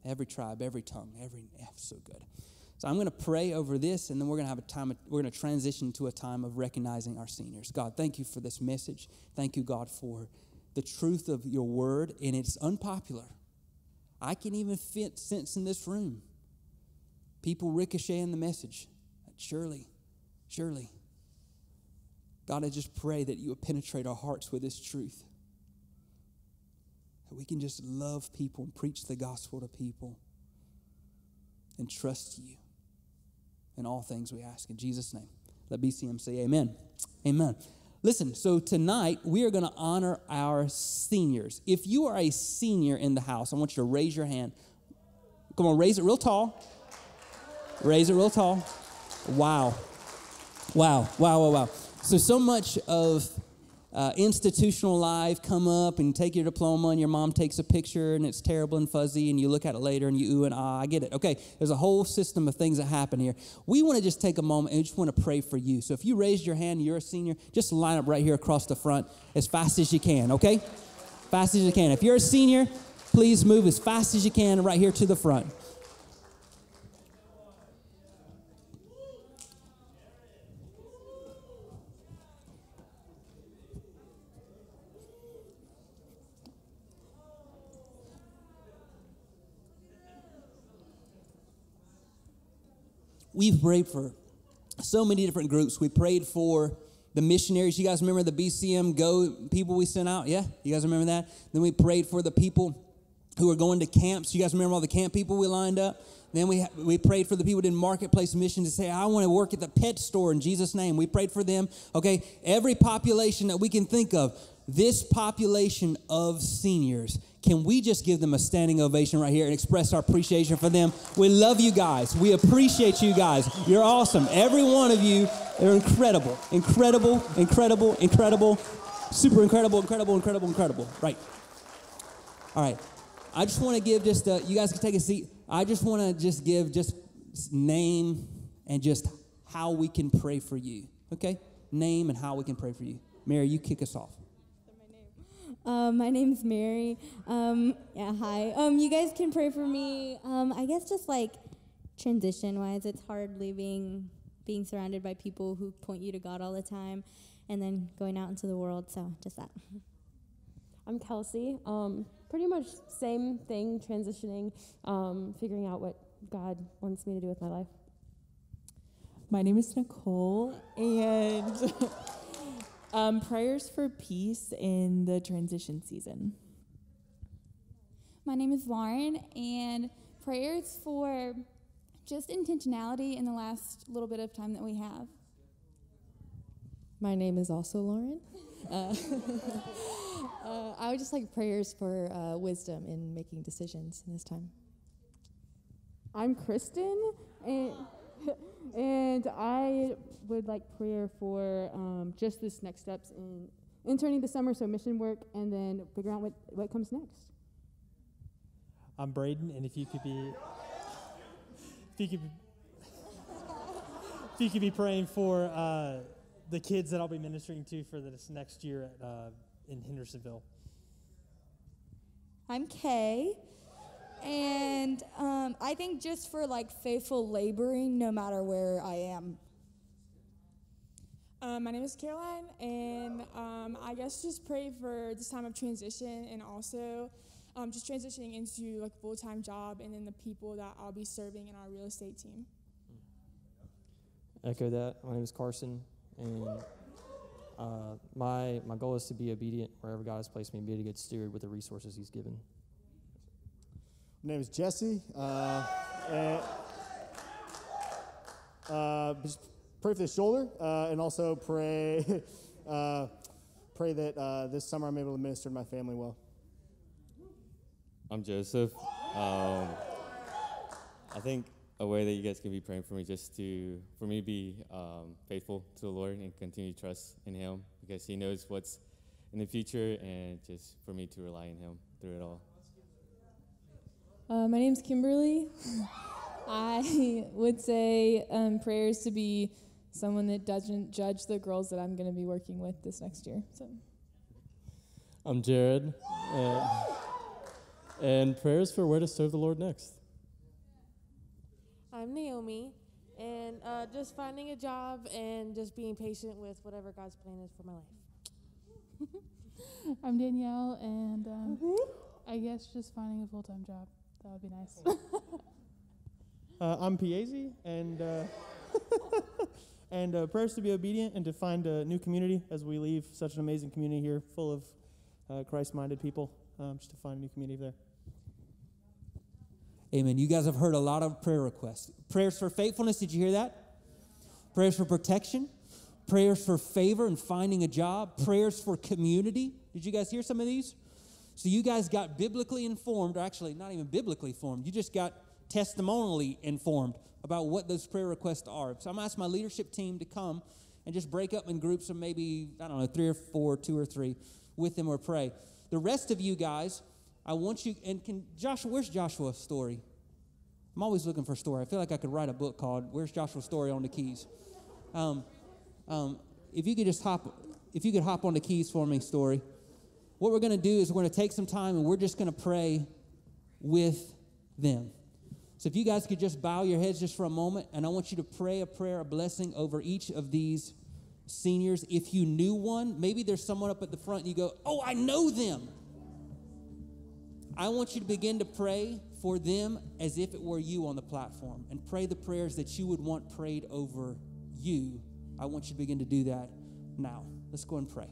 Every tribe, every tongue, every, yeah, so good. So I'm going to pray over this, and then we're going to have a time. Of, we're going to transition to a time of recognizing our seniors. God, thank you for this message. Thank you, God, for the truth of your word, and it's unpopular. I can even fit sense in this room. People ricocheting the message. Surely, surely. God, I just pray that you would penetrate our hearts with this truth. That we can just love people and preach the gospel to people and trust you. In all things we ask in Jesus' name. Let BCM say amen. Amen. Listen, so tonight we are going to honor our seniors. If you are a senior in the house, I want you to raise your hand. Come on, raise it real tall. Raise it real tall. Wow. Wow, wow, wow, wow. So, so much of uh, institutional life come up and take your diploma and your mom takes a picture and it's terrible and fuzzy and you look at it later and you ooh and ah. I get it. Okay, there's a whole system of things that happen here. We want to just take a moment and just want to pray for you. So if you raised your hand, you're a senior, just line up right here across the front as fast as you can, okay? Fast as you can. If you're a senior, please move as fast as you can right here to the front. We've prayed for so many different groups. We prayed for the missionaries. You guys remember the BCM Go people we sent out? Yeah? You guys remember that? Then we prayed for the people who were going to camps. You guys remember all the camp people we lined up? Then we, we prayed for the people in marketplace mission to say, I want to work at the pet store in Jesus' name. We prayed for them. Okay, every population that we can think of this population of seniors, can we just give them a standing ovation right here and express our appreciation for them? We love you guys. We appreciate you guys. You're awesome. Every one of you are incredible, incredible, incredible, incredible, super incredible, incredible, incredible, incredible. Right. All right. I just want to give just, a, you guys can take a seat. I just want to just give just name and just how we can pray for you. Okay? Name and how we can pray for you. Mary, you kick us off. Um, my name's Mary. Um, yeah, hi. Um, you guys can pray for me. Um, I guess just like transition wise, it's hard leaving, being surrounded by people who point you to God all the time, and then going out into the world. So just that. I'm Kelsey. Um, pretty much same thing, transitioning, um, figuring out what God wants me to do with my life. My name is Nicole, and um, prayers for peace in the transition season. My name is Lauren, and prayers for just intentionality in the last little bit of time that we have. My name is also Lauren. Uh, uh, I would just like prayers for uh, wisdom in making decisions in this time. I'm Kristen, and and I would like prayer for um, just this next steps in interning the summer, so mission work, and then figure out what what comes next. I'm Braden, and if you could be, if you could, be, if you could be praying for uh, the kids that I'll be ministering to for this next year at, uh, in Hendersonville. I'm Kay. And um, I think just for like faithful laboring, no matter where I am. Uh, my name is Caroline, and um, I guess just pray for this time of transition and also um, just transitioning into like full time job and then the people that I'll be serving in our real estate team. Echo that. My name is Carson, and uh, my my goal is to be obedient wherever God has placed me and be a good steward with the resources He's given. Name is Jesse. Uh, and, uh, pray for the shoulder, uh, and also pray uh, pray that uh, this summer I'm able to minister to my family well. I'm Joseph. Um, I think a way that you guys can be praying for me just to for me to be um, faithful to the Lord and continue to trust in Him because He knows what's in the future, and just for me to rely on Him through it all. Uh, my name's Kimberly. I would say um, prayers to be someone that doesn't judge the girls that I'm going to be working with this next year. So. I'm Jared, and, and prayers for where to serve the Lord next. I'm Naomi, and uh, just finding a job and just being patient with whatever God's plan is for my life. I'm Danielle, and um, I guess just finding a full time job. That would be nice. Uh, I'm Piazzi, and uh, and uh, prayers to be obedient and to find a new community as we leave such an amazing community here, full of uh, Christ-minded people. Um, just to find a new community there. Amen. You guys have heard a lot of prayer requests. Prayers for faithfulness. Did you hear that? Prayers for protection. Prayers for favor and finding a job. Prayers for community. Did you guys hear some of these? So you guys got biblically informed, or actually not even biblically informed. You just got testimonially informed about what those prayer requests are. So I'm gonna ask my leadership team to come and just break up in groups of maybe, I don't know, three or four, two or three with them or pray. The rest of you guys, I want you, and can Joshua, where's Joshua's story? I'm always looking for a story. I feel like I could write a book called Where's Joshua's Story on the Keys? Um, um, if you could just hop, if you could hop on the keys for me, story. What we're going to do is we're going to take some time and we're just going to pray with them. So if you guys could just bow your heads just for a moment, and I want you to pray a prayer, a blessing over each of these seniors. If you knew one, maybe there's someone up at the front and you go, Oh, I know them. I want you to begin to pray for them as if it were you on the platform and pray the prayers that you would want prayed over you. I want you to begin to do that now. Let's go and pray.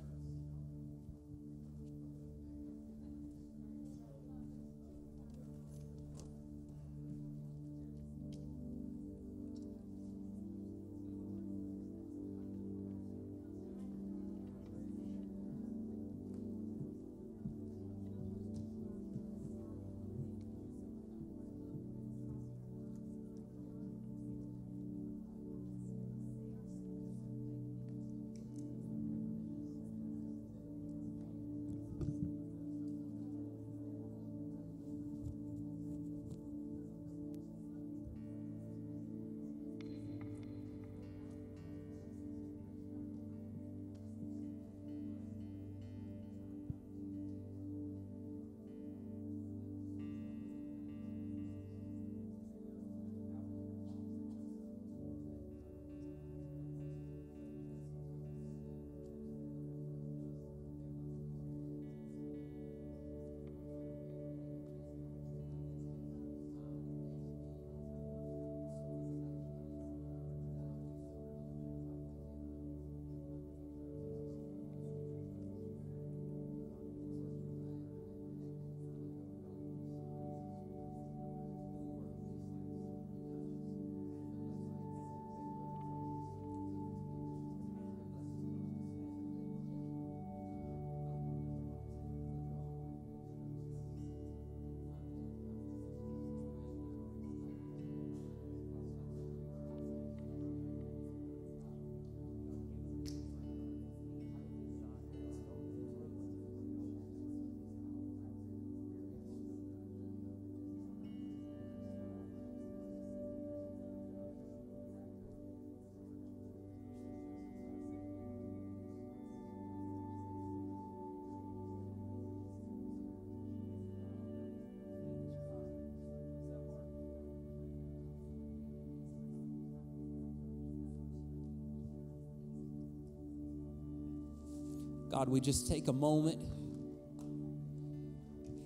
God, we just take a moment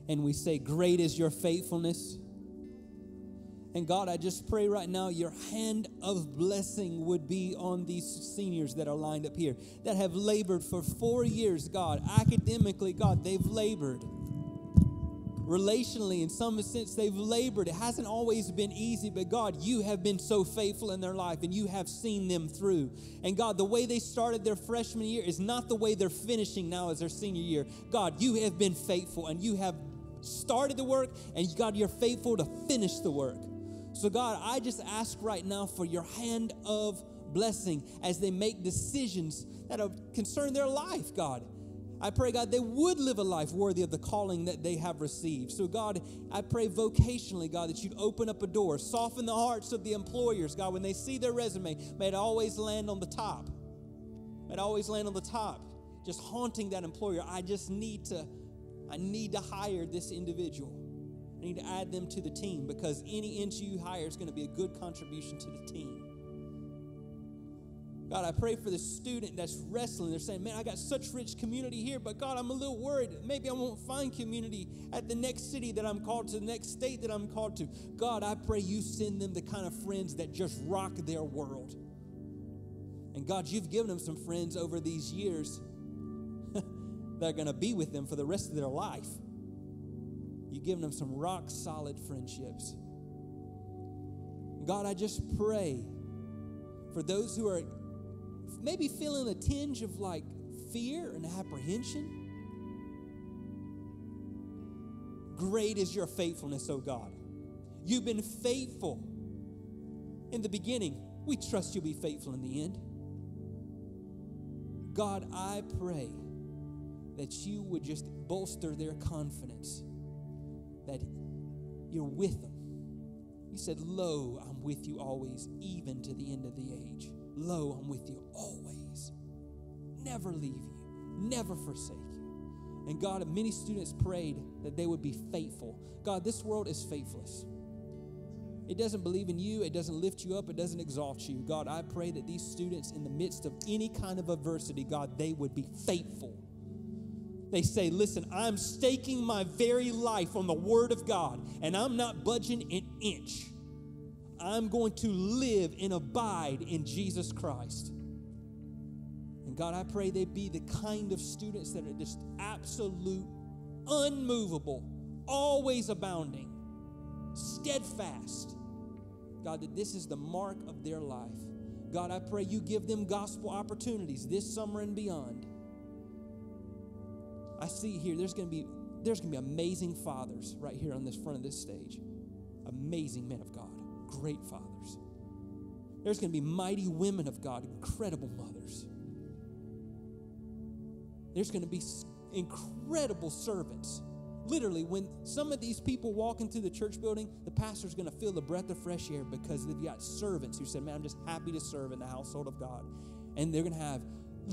and we say, Great is your faithfulness. And God, I just pray right now your hand of blessing would be on these seniors that are lined up here that have labored for four years, God. Academically, God, they've labored. Relationally, in some sense, they've labored. It hasn't always been easy, but God, you have been so faithful in their life and you have seen them through. And God, the way they started their freshman year is not the way they're finishing now as their senior year. God, you have been faithful and you have started the work, and God, you're faithful to finish the work. So, God, I just ask right now for your hand of blessing as they make decisions that concern their life, God. I pray, God, they would live a life worthy of the calling that they have received. So, God, I pray vocationally, God, that you'd open up a door, soften the hearts of the employers, God, when they see their resume, may it always land on the top. May it always land on the top, just haunting that employer. I just need to, I need to hire this individual. I need to add them to the team because any inch you hire is going to be a good contribution to the team. God, I pray for the student that's wrestling. They're saying, Man, I got such rich community here, but God, I'm a little worried. Maybe I won't find community at the next city that I'm called to, the next state that I'm called to. God, I pray you send them the kind of friends that just rock their world. And God, you've given them some friends over these years that are going to be with them for the rest of their life. You've given them some rock solid friendships. God, I just pray for those who are maybe feeling a tinge of like fear and apprehension. Great is your faithfulness, oh God. You've been faithful in the beginning. We trust you'll be faithful in the end. God, I pray that you would just bolster their confidence that you're with them. You said, Lo, I'm with you always, even to the end of the age. Lo, I'm with you always. Never leave you, never forsake you. And God, many students prayed that they would be faithful. God, this world is faithless. It doesn't believe in you, it doesn't lift you up, it doesn't exalt you. God, I pray that these students, in the midst of any kind of adversity, God, they would be faithful. They say, Listen, I'm staking my very life on the Word of God, and I'm not budging an inch. I'm going to live and abide in Jesus Christ. And God, I pray they be the kind of students that are just absolute, unmovable, always abounding, steadfast. God, that this is the mark of their life. God, I pray you give them gospel opportunities this summer and beyond. I see here there's going to be there's going to be amazing fathers right here on this front of this stage. Amazing men of God, great fathers. There's going to be mighty women of God, incredible mothers. There's going to be incredible servants. Literally, when some of these people walk into the church building, the pastor's going to feel the breath of fresh air because they've got servants who said, Man, I'm just happy to serve in the household of God. And they're going to have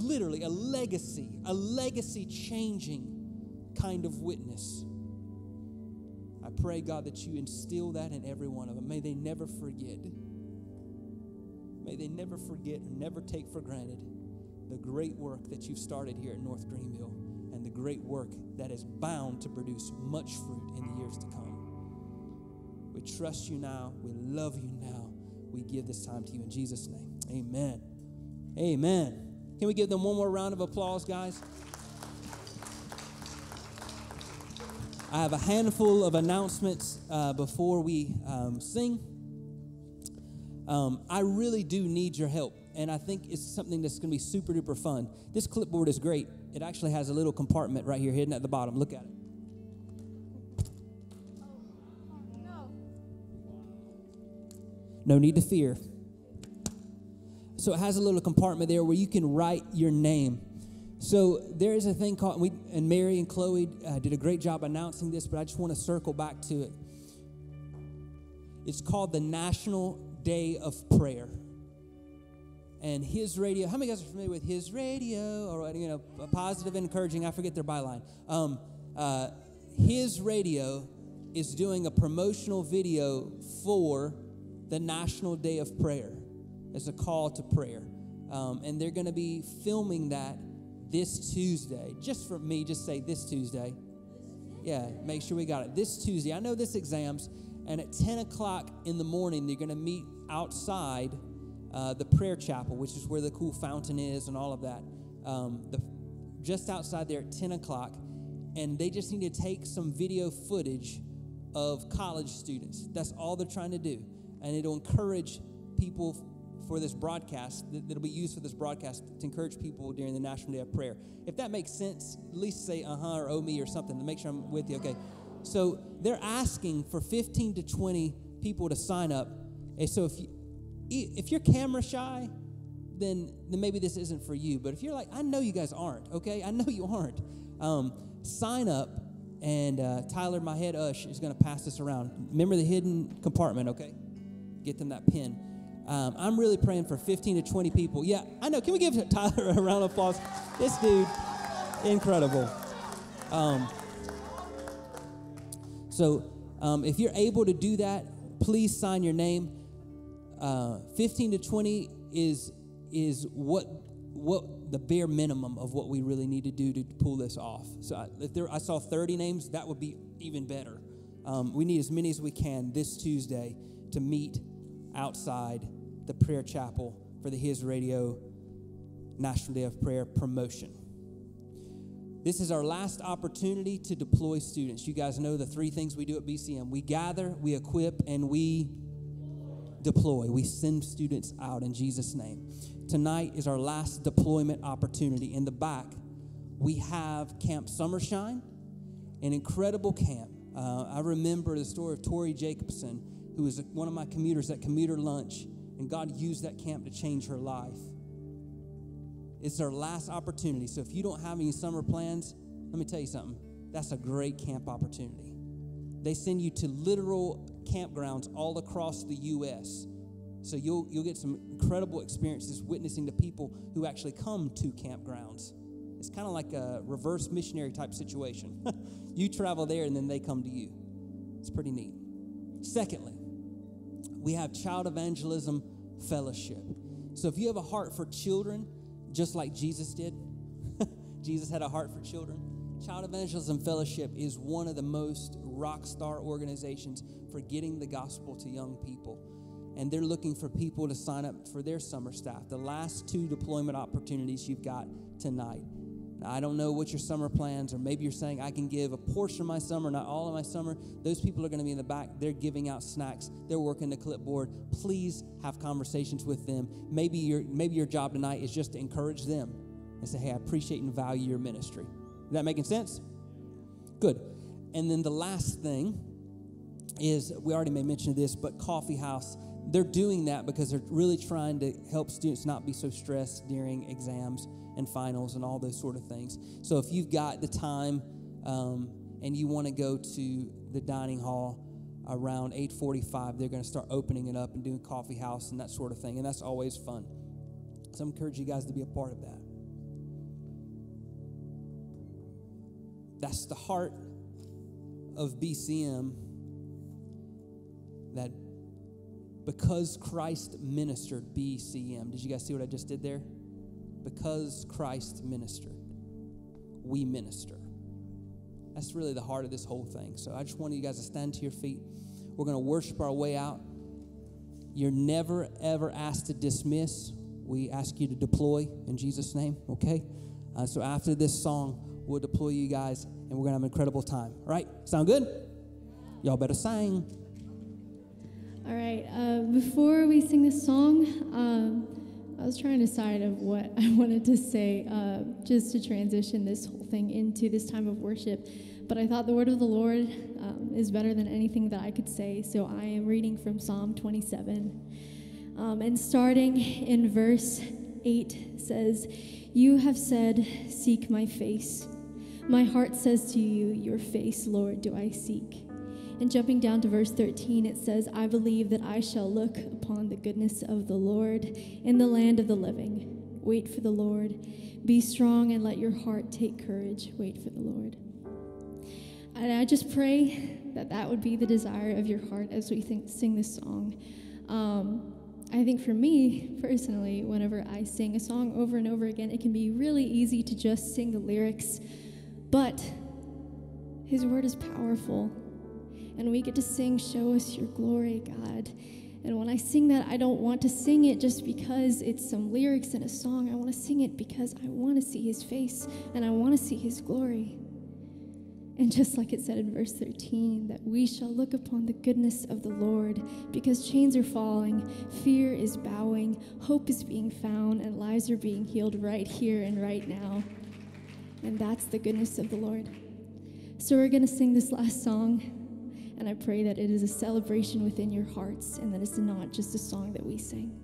literally a legacy, a legacy changing kind of witness. Pray, God, that you instill that in every one of them. May they never forget. May they never forget or never take for granted the great work that you've started here at North Greenville and the great work that is bound to produce much fruit in the years to come. We trust you now. We love you now. We give this time to you in Jesus' name. Amen. Amen. Can we give them one more round of applause, guys? I have a handful of announcements uh, before we um, sing. Um, I really do need your help, and I think it's something that's going to be super duper fun. This clipboard is great. It actually has a little compartment right here hidden at the bottom. Look at it. No need to fear. So it has a little compartment there where you can write your name. So there is a thing called, we, and Mary and Chloe uh, did a great job announcing this, but I just want to circle back to it. It's called the National Day of Prayer. And His Radio, how many of guys are familiar with His Radio or, you know, positive encouraging? I forget their byline. Um, uh, His Radio is doing a promotional video for the National Day of Prayer. as a call to prayer. Um, and they're going to be filming that this Tuesday, just for me, just say this Tuesday. Yeah, make sure we got it. This Tuesday, I know this exams, and at 10 o'clock in the morning, they're going to meet outside uh, the prayer chapel, which is where the cool fountain is and all of that. Um, the, just outside there at 10 o'clock, and they just need to take some video footage of college students. That's all they're trying to do. And it'll encourage people for this broadcast, that, that'll be used for this broadcast to encourage people during the National Day of Prayer. If that makes sense, at least say uh huh or oh me or something to make sure I'm with you, okay? So they're asking for 15 to 20 people to sign up. And so if, you, if you're camera shy, then, then maybe this isn't for you. But if you're like, I know you guys aren't, okay? I know you aren't. Um, sign up, and uh, Tyler, my head ush, is going to pass this around. Remember the hidden compartment, okay? Get them that pin. Um, I'm really praying for 15 to 20 people. Yeah, I know. Can we give Tyler a round of applause? This dude, incredible. Um, so, um, if you're able to do that, please sign your name. Uh, 15 to 20 is is what what the bare minimum of what we really need to do to pull this off. So, I, if there, I saw 30 names, that would be even better. Um, we need as many as we can this Tuesday to meet outside the prayer chapel for the His Radio National Day of Prayer promotion. This is our last opportunity to deploy students. You guys know the three things we do at BCM we gather, we equip, and we deploy. We send students out in Jesus' name. Tonight is our last deployment opportunity. In the back, we have Camp Summershine, an incredible camp. Uh, I remember the story of Tori Jacobson, who was one of my commuters at Commuter Lunch, and God used that camp to change her life. It's our last opportunity. So if you don't have any summer plans, let me tell you something. That's a great camp opportunity. They send you to literal campgrounds all across the U.S. So you'll, you'll get some incredible experiences witnessing to people who actually come to campgrounds. It's kind of like a reverse missionary type situation. you travel there and then they come to you. It's pretty neat. Secondly, we have Child Evangelism Fellowship. So if you have a heart for children, just like Jesus did, Jesus had a heart for children. Child Evangelism Fellowship is one of the most rock star organizations for getting the gospel to young people. And they're looking for people to sign up for their summer staff. The last two deployment opportunities you've got tonight. I don't know what your summer plans, or maybe you're saying I can give a portion of my summer, not all of my summer. Those people are going to be in the back. They're giving out snacks. They're working the clipboard. Please have conversations with them. Maybe your maybe your job tonight is just to encourage them and say, "Hey, I appreciate and value your ministry." Is that making sense? Good. And then the last thing is we already may mention this, but Coffee House. They're doing that because they're really trying to help students not be so stressed during exams and finals and all those sort of things. So if you've got the time um, and you want to go to the dining hall around 8:45, they're going to start opening it up and doing coffee house and that sort of thing, and that's always fun. So I encourage you guys to be a part of that. That's the heart of BCM that because Christ ministered BCM. Did you guys see what I just did there? Because Christ ministered, we minister. That's really the heart of this whole thing. So I just want you guys to stand to your feet. We're going to worship our way out. You're never, ever asked to dismiss. We ask you to deploy in Jesus' name, okay? Uh, so after this song, we'll deploy you guys and we're going to have an incredible time. right? Sound good? Y'all better sing. All right. Uh, before we sing this song, um, I was trying to decide of what I wanted to say, uh, just to transition this whole thing into this time of worship. But I thought the word of the Lord um, is better than anything that I could say, so I am reading from Psalm 27. Um, and starting in verse 8 says, You have said, Seek my face. My heart says to you, Your face, Lord, do I seek. And jumping down to verse 13, it says, I believe that I shall look upon the goodness of the Lord in the land of the living. Wait for the Lord. Be strong and let your heart take courage. Wait for the Lord. And I just pray that that would be the desire of your heart as we think, sing this song. Um, I think for me personally, whenever I sing a song over and over again, it can be really easy to just sing the lyrics, but His word is powerful. And we get to sing, Show us your glory, God. And when I sing that, I don't want to sing it just because it's some lyrics in a song. I want to sing it because I want to see His face and I want to see His glory. And just like it said in verse 13, that we shall look upon the goodness of the Lord because chains are falling, fear is bowing, hope is being found, and lives are being healed right here and right now. And that's the goodness of the Lord. So we're going to sing this last song, and I pray that it is a celebration within your hearts and that it's not just a song that we sing.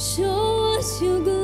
Show us your glory.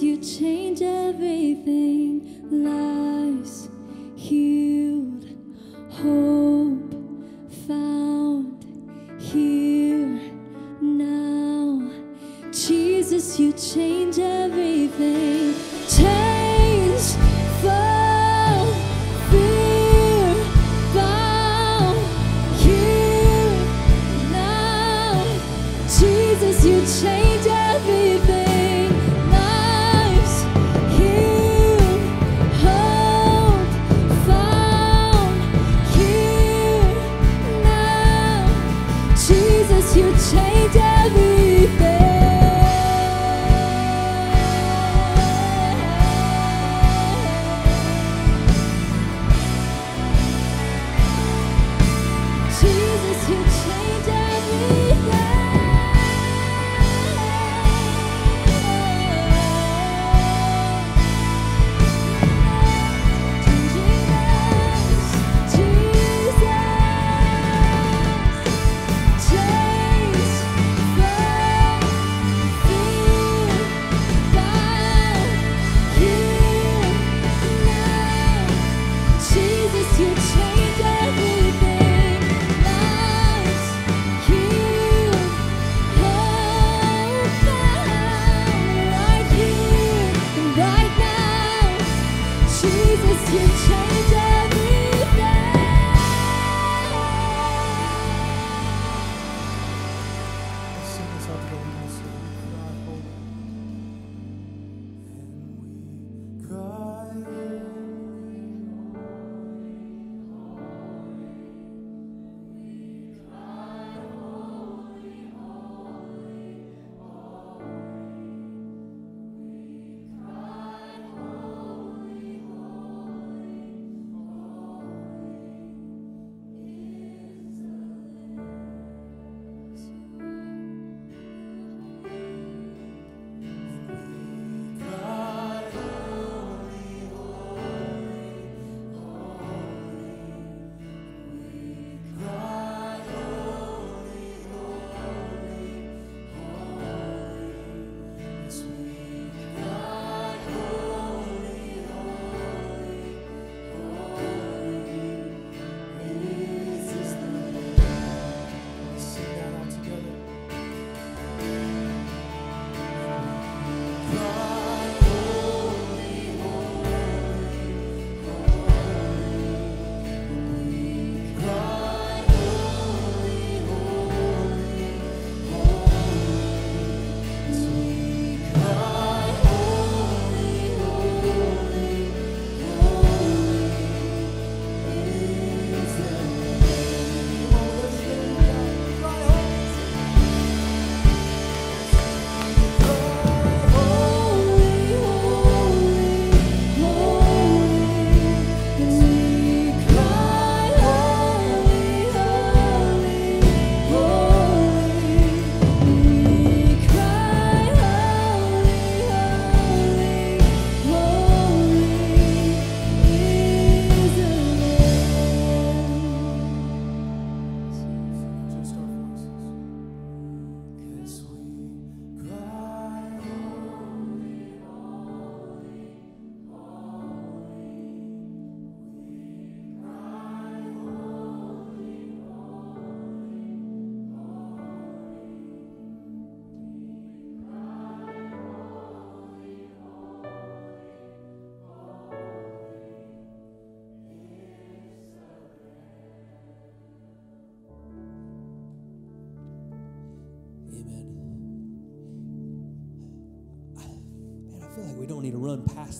You change everything. Lives healed, hope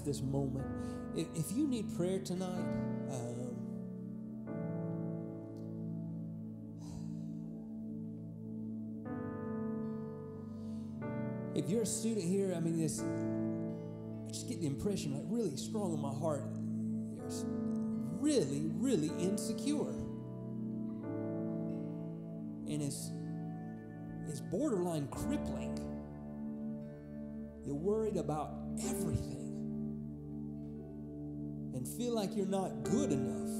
this moment. If, if you need prayer tonight, um, if you're a student here, I mean, this, I just get the impression, like really strong in my heart, you're really, really insecure. And it's, it's borderline crippling. You're worried about everything and feel like you're not good enough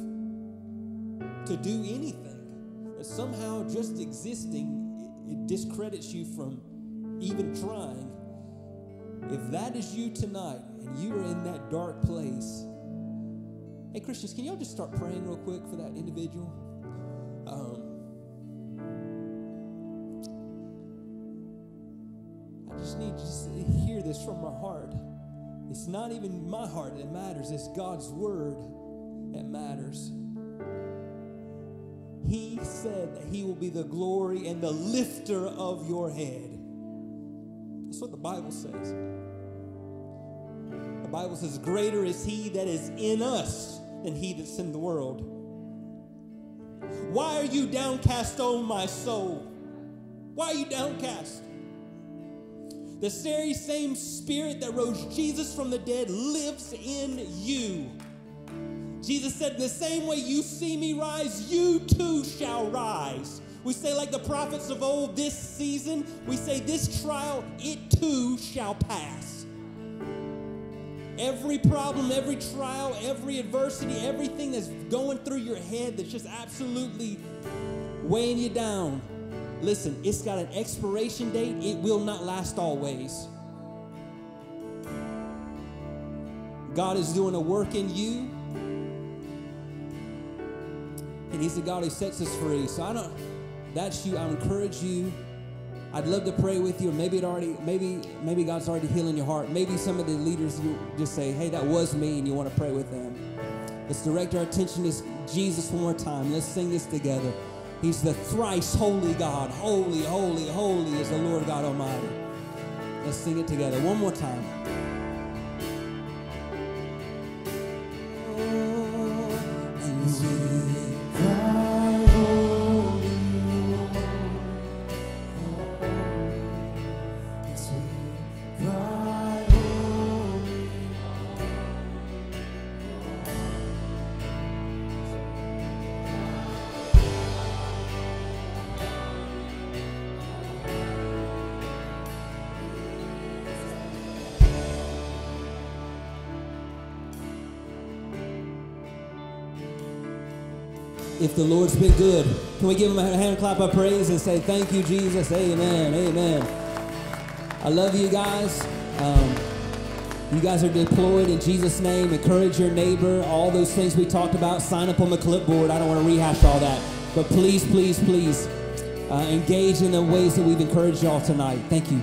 to do anything. That somehow just existing, it, it discredits you from even trying. If that is you tonight and you are in that dark place, hey Christians, can y'all just start praying real quick for that individual? Um, I just need you to hear this from my heart. It's not even my heart that matters, it's God's word that matters. He said that He will be the glory and the lifter of your head. That's what the Bible says. The Bible says, Greater is He that is in us than He that's in the world. Why are you downcast, O my soul? Why are you downcast? The very same spirit that rose Jesus from the dead lives in you. Jesus said, The same way you see me rise, you too shall rise. We say, like the prophets of old, this season, we say, This trial, it too shall pass. Every problem, every trial, every adversity, everything that's going through your head that's just absolutely weighing you down, listen, it's got an expiration date. It will not last always. God is doing a work in you. And He's the God who sets us free. So I don't, that's you. I encourage you. I'd love to pray with you. Maybe it already, maybe, maybe God's already healing your heart. Maybe some of the leaders you just say, hey, that was me, and you want to pray with them. Let's direct our attention to Jesus one more time. Let's sing this together. He's the thrice holy God. Holy, holy, holy is the Lord God Almighty. Let's sing it together one more time. The Lord's been good. Can we give him a hand clap of praise and say, Thank you, Jesus? Amen. Amen. I love you guys. Um, you guys are deployed in Jesus' name. Encourage your neighbor. All those things we talked about. Sign up on the clipboard. I don't want to rehash all that. But please, please, please uh, engage in the ways that we've encouraged y'all tonight. Thank you.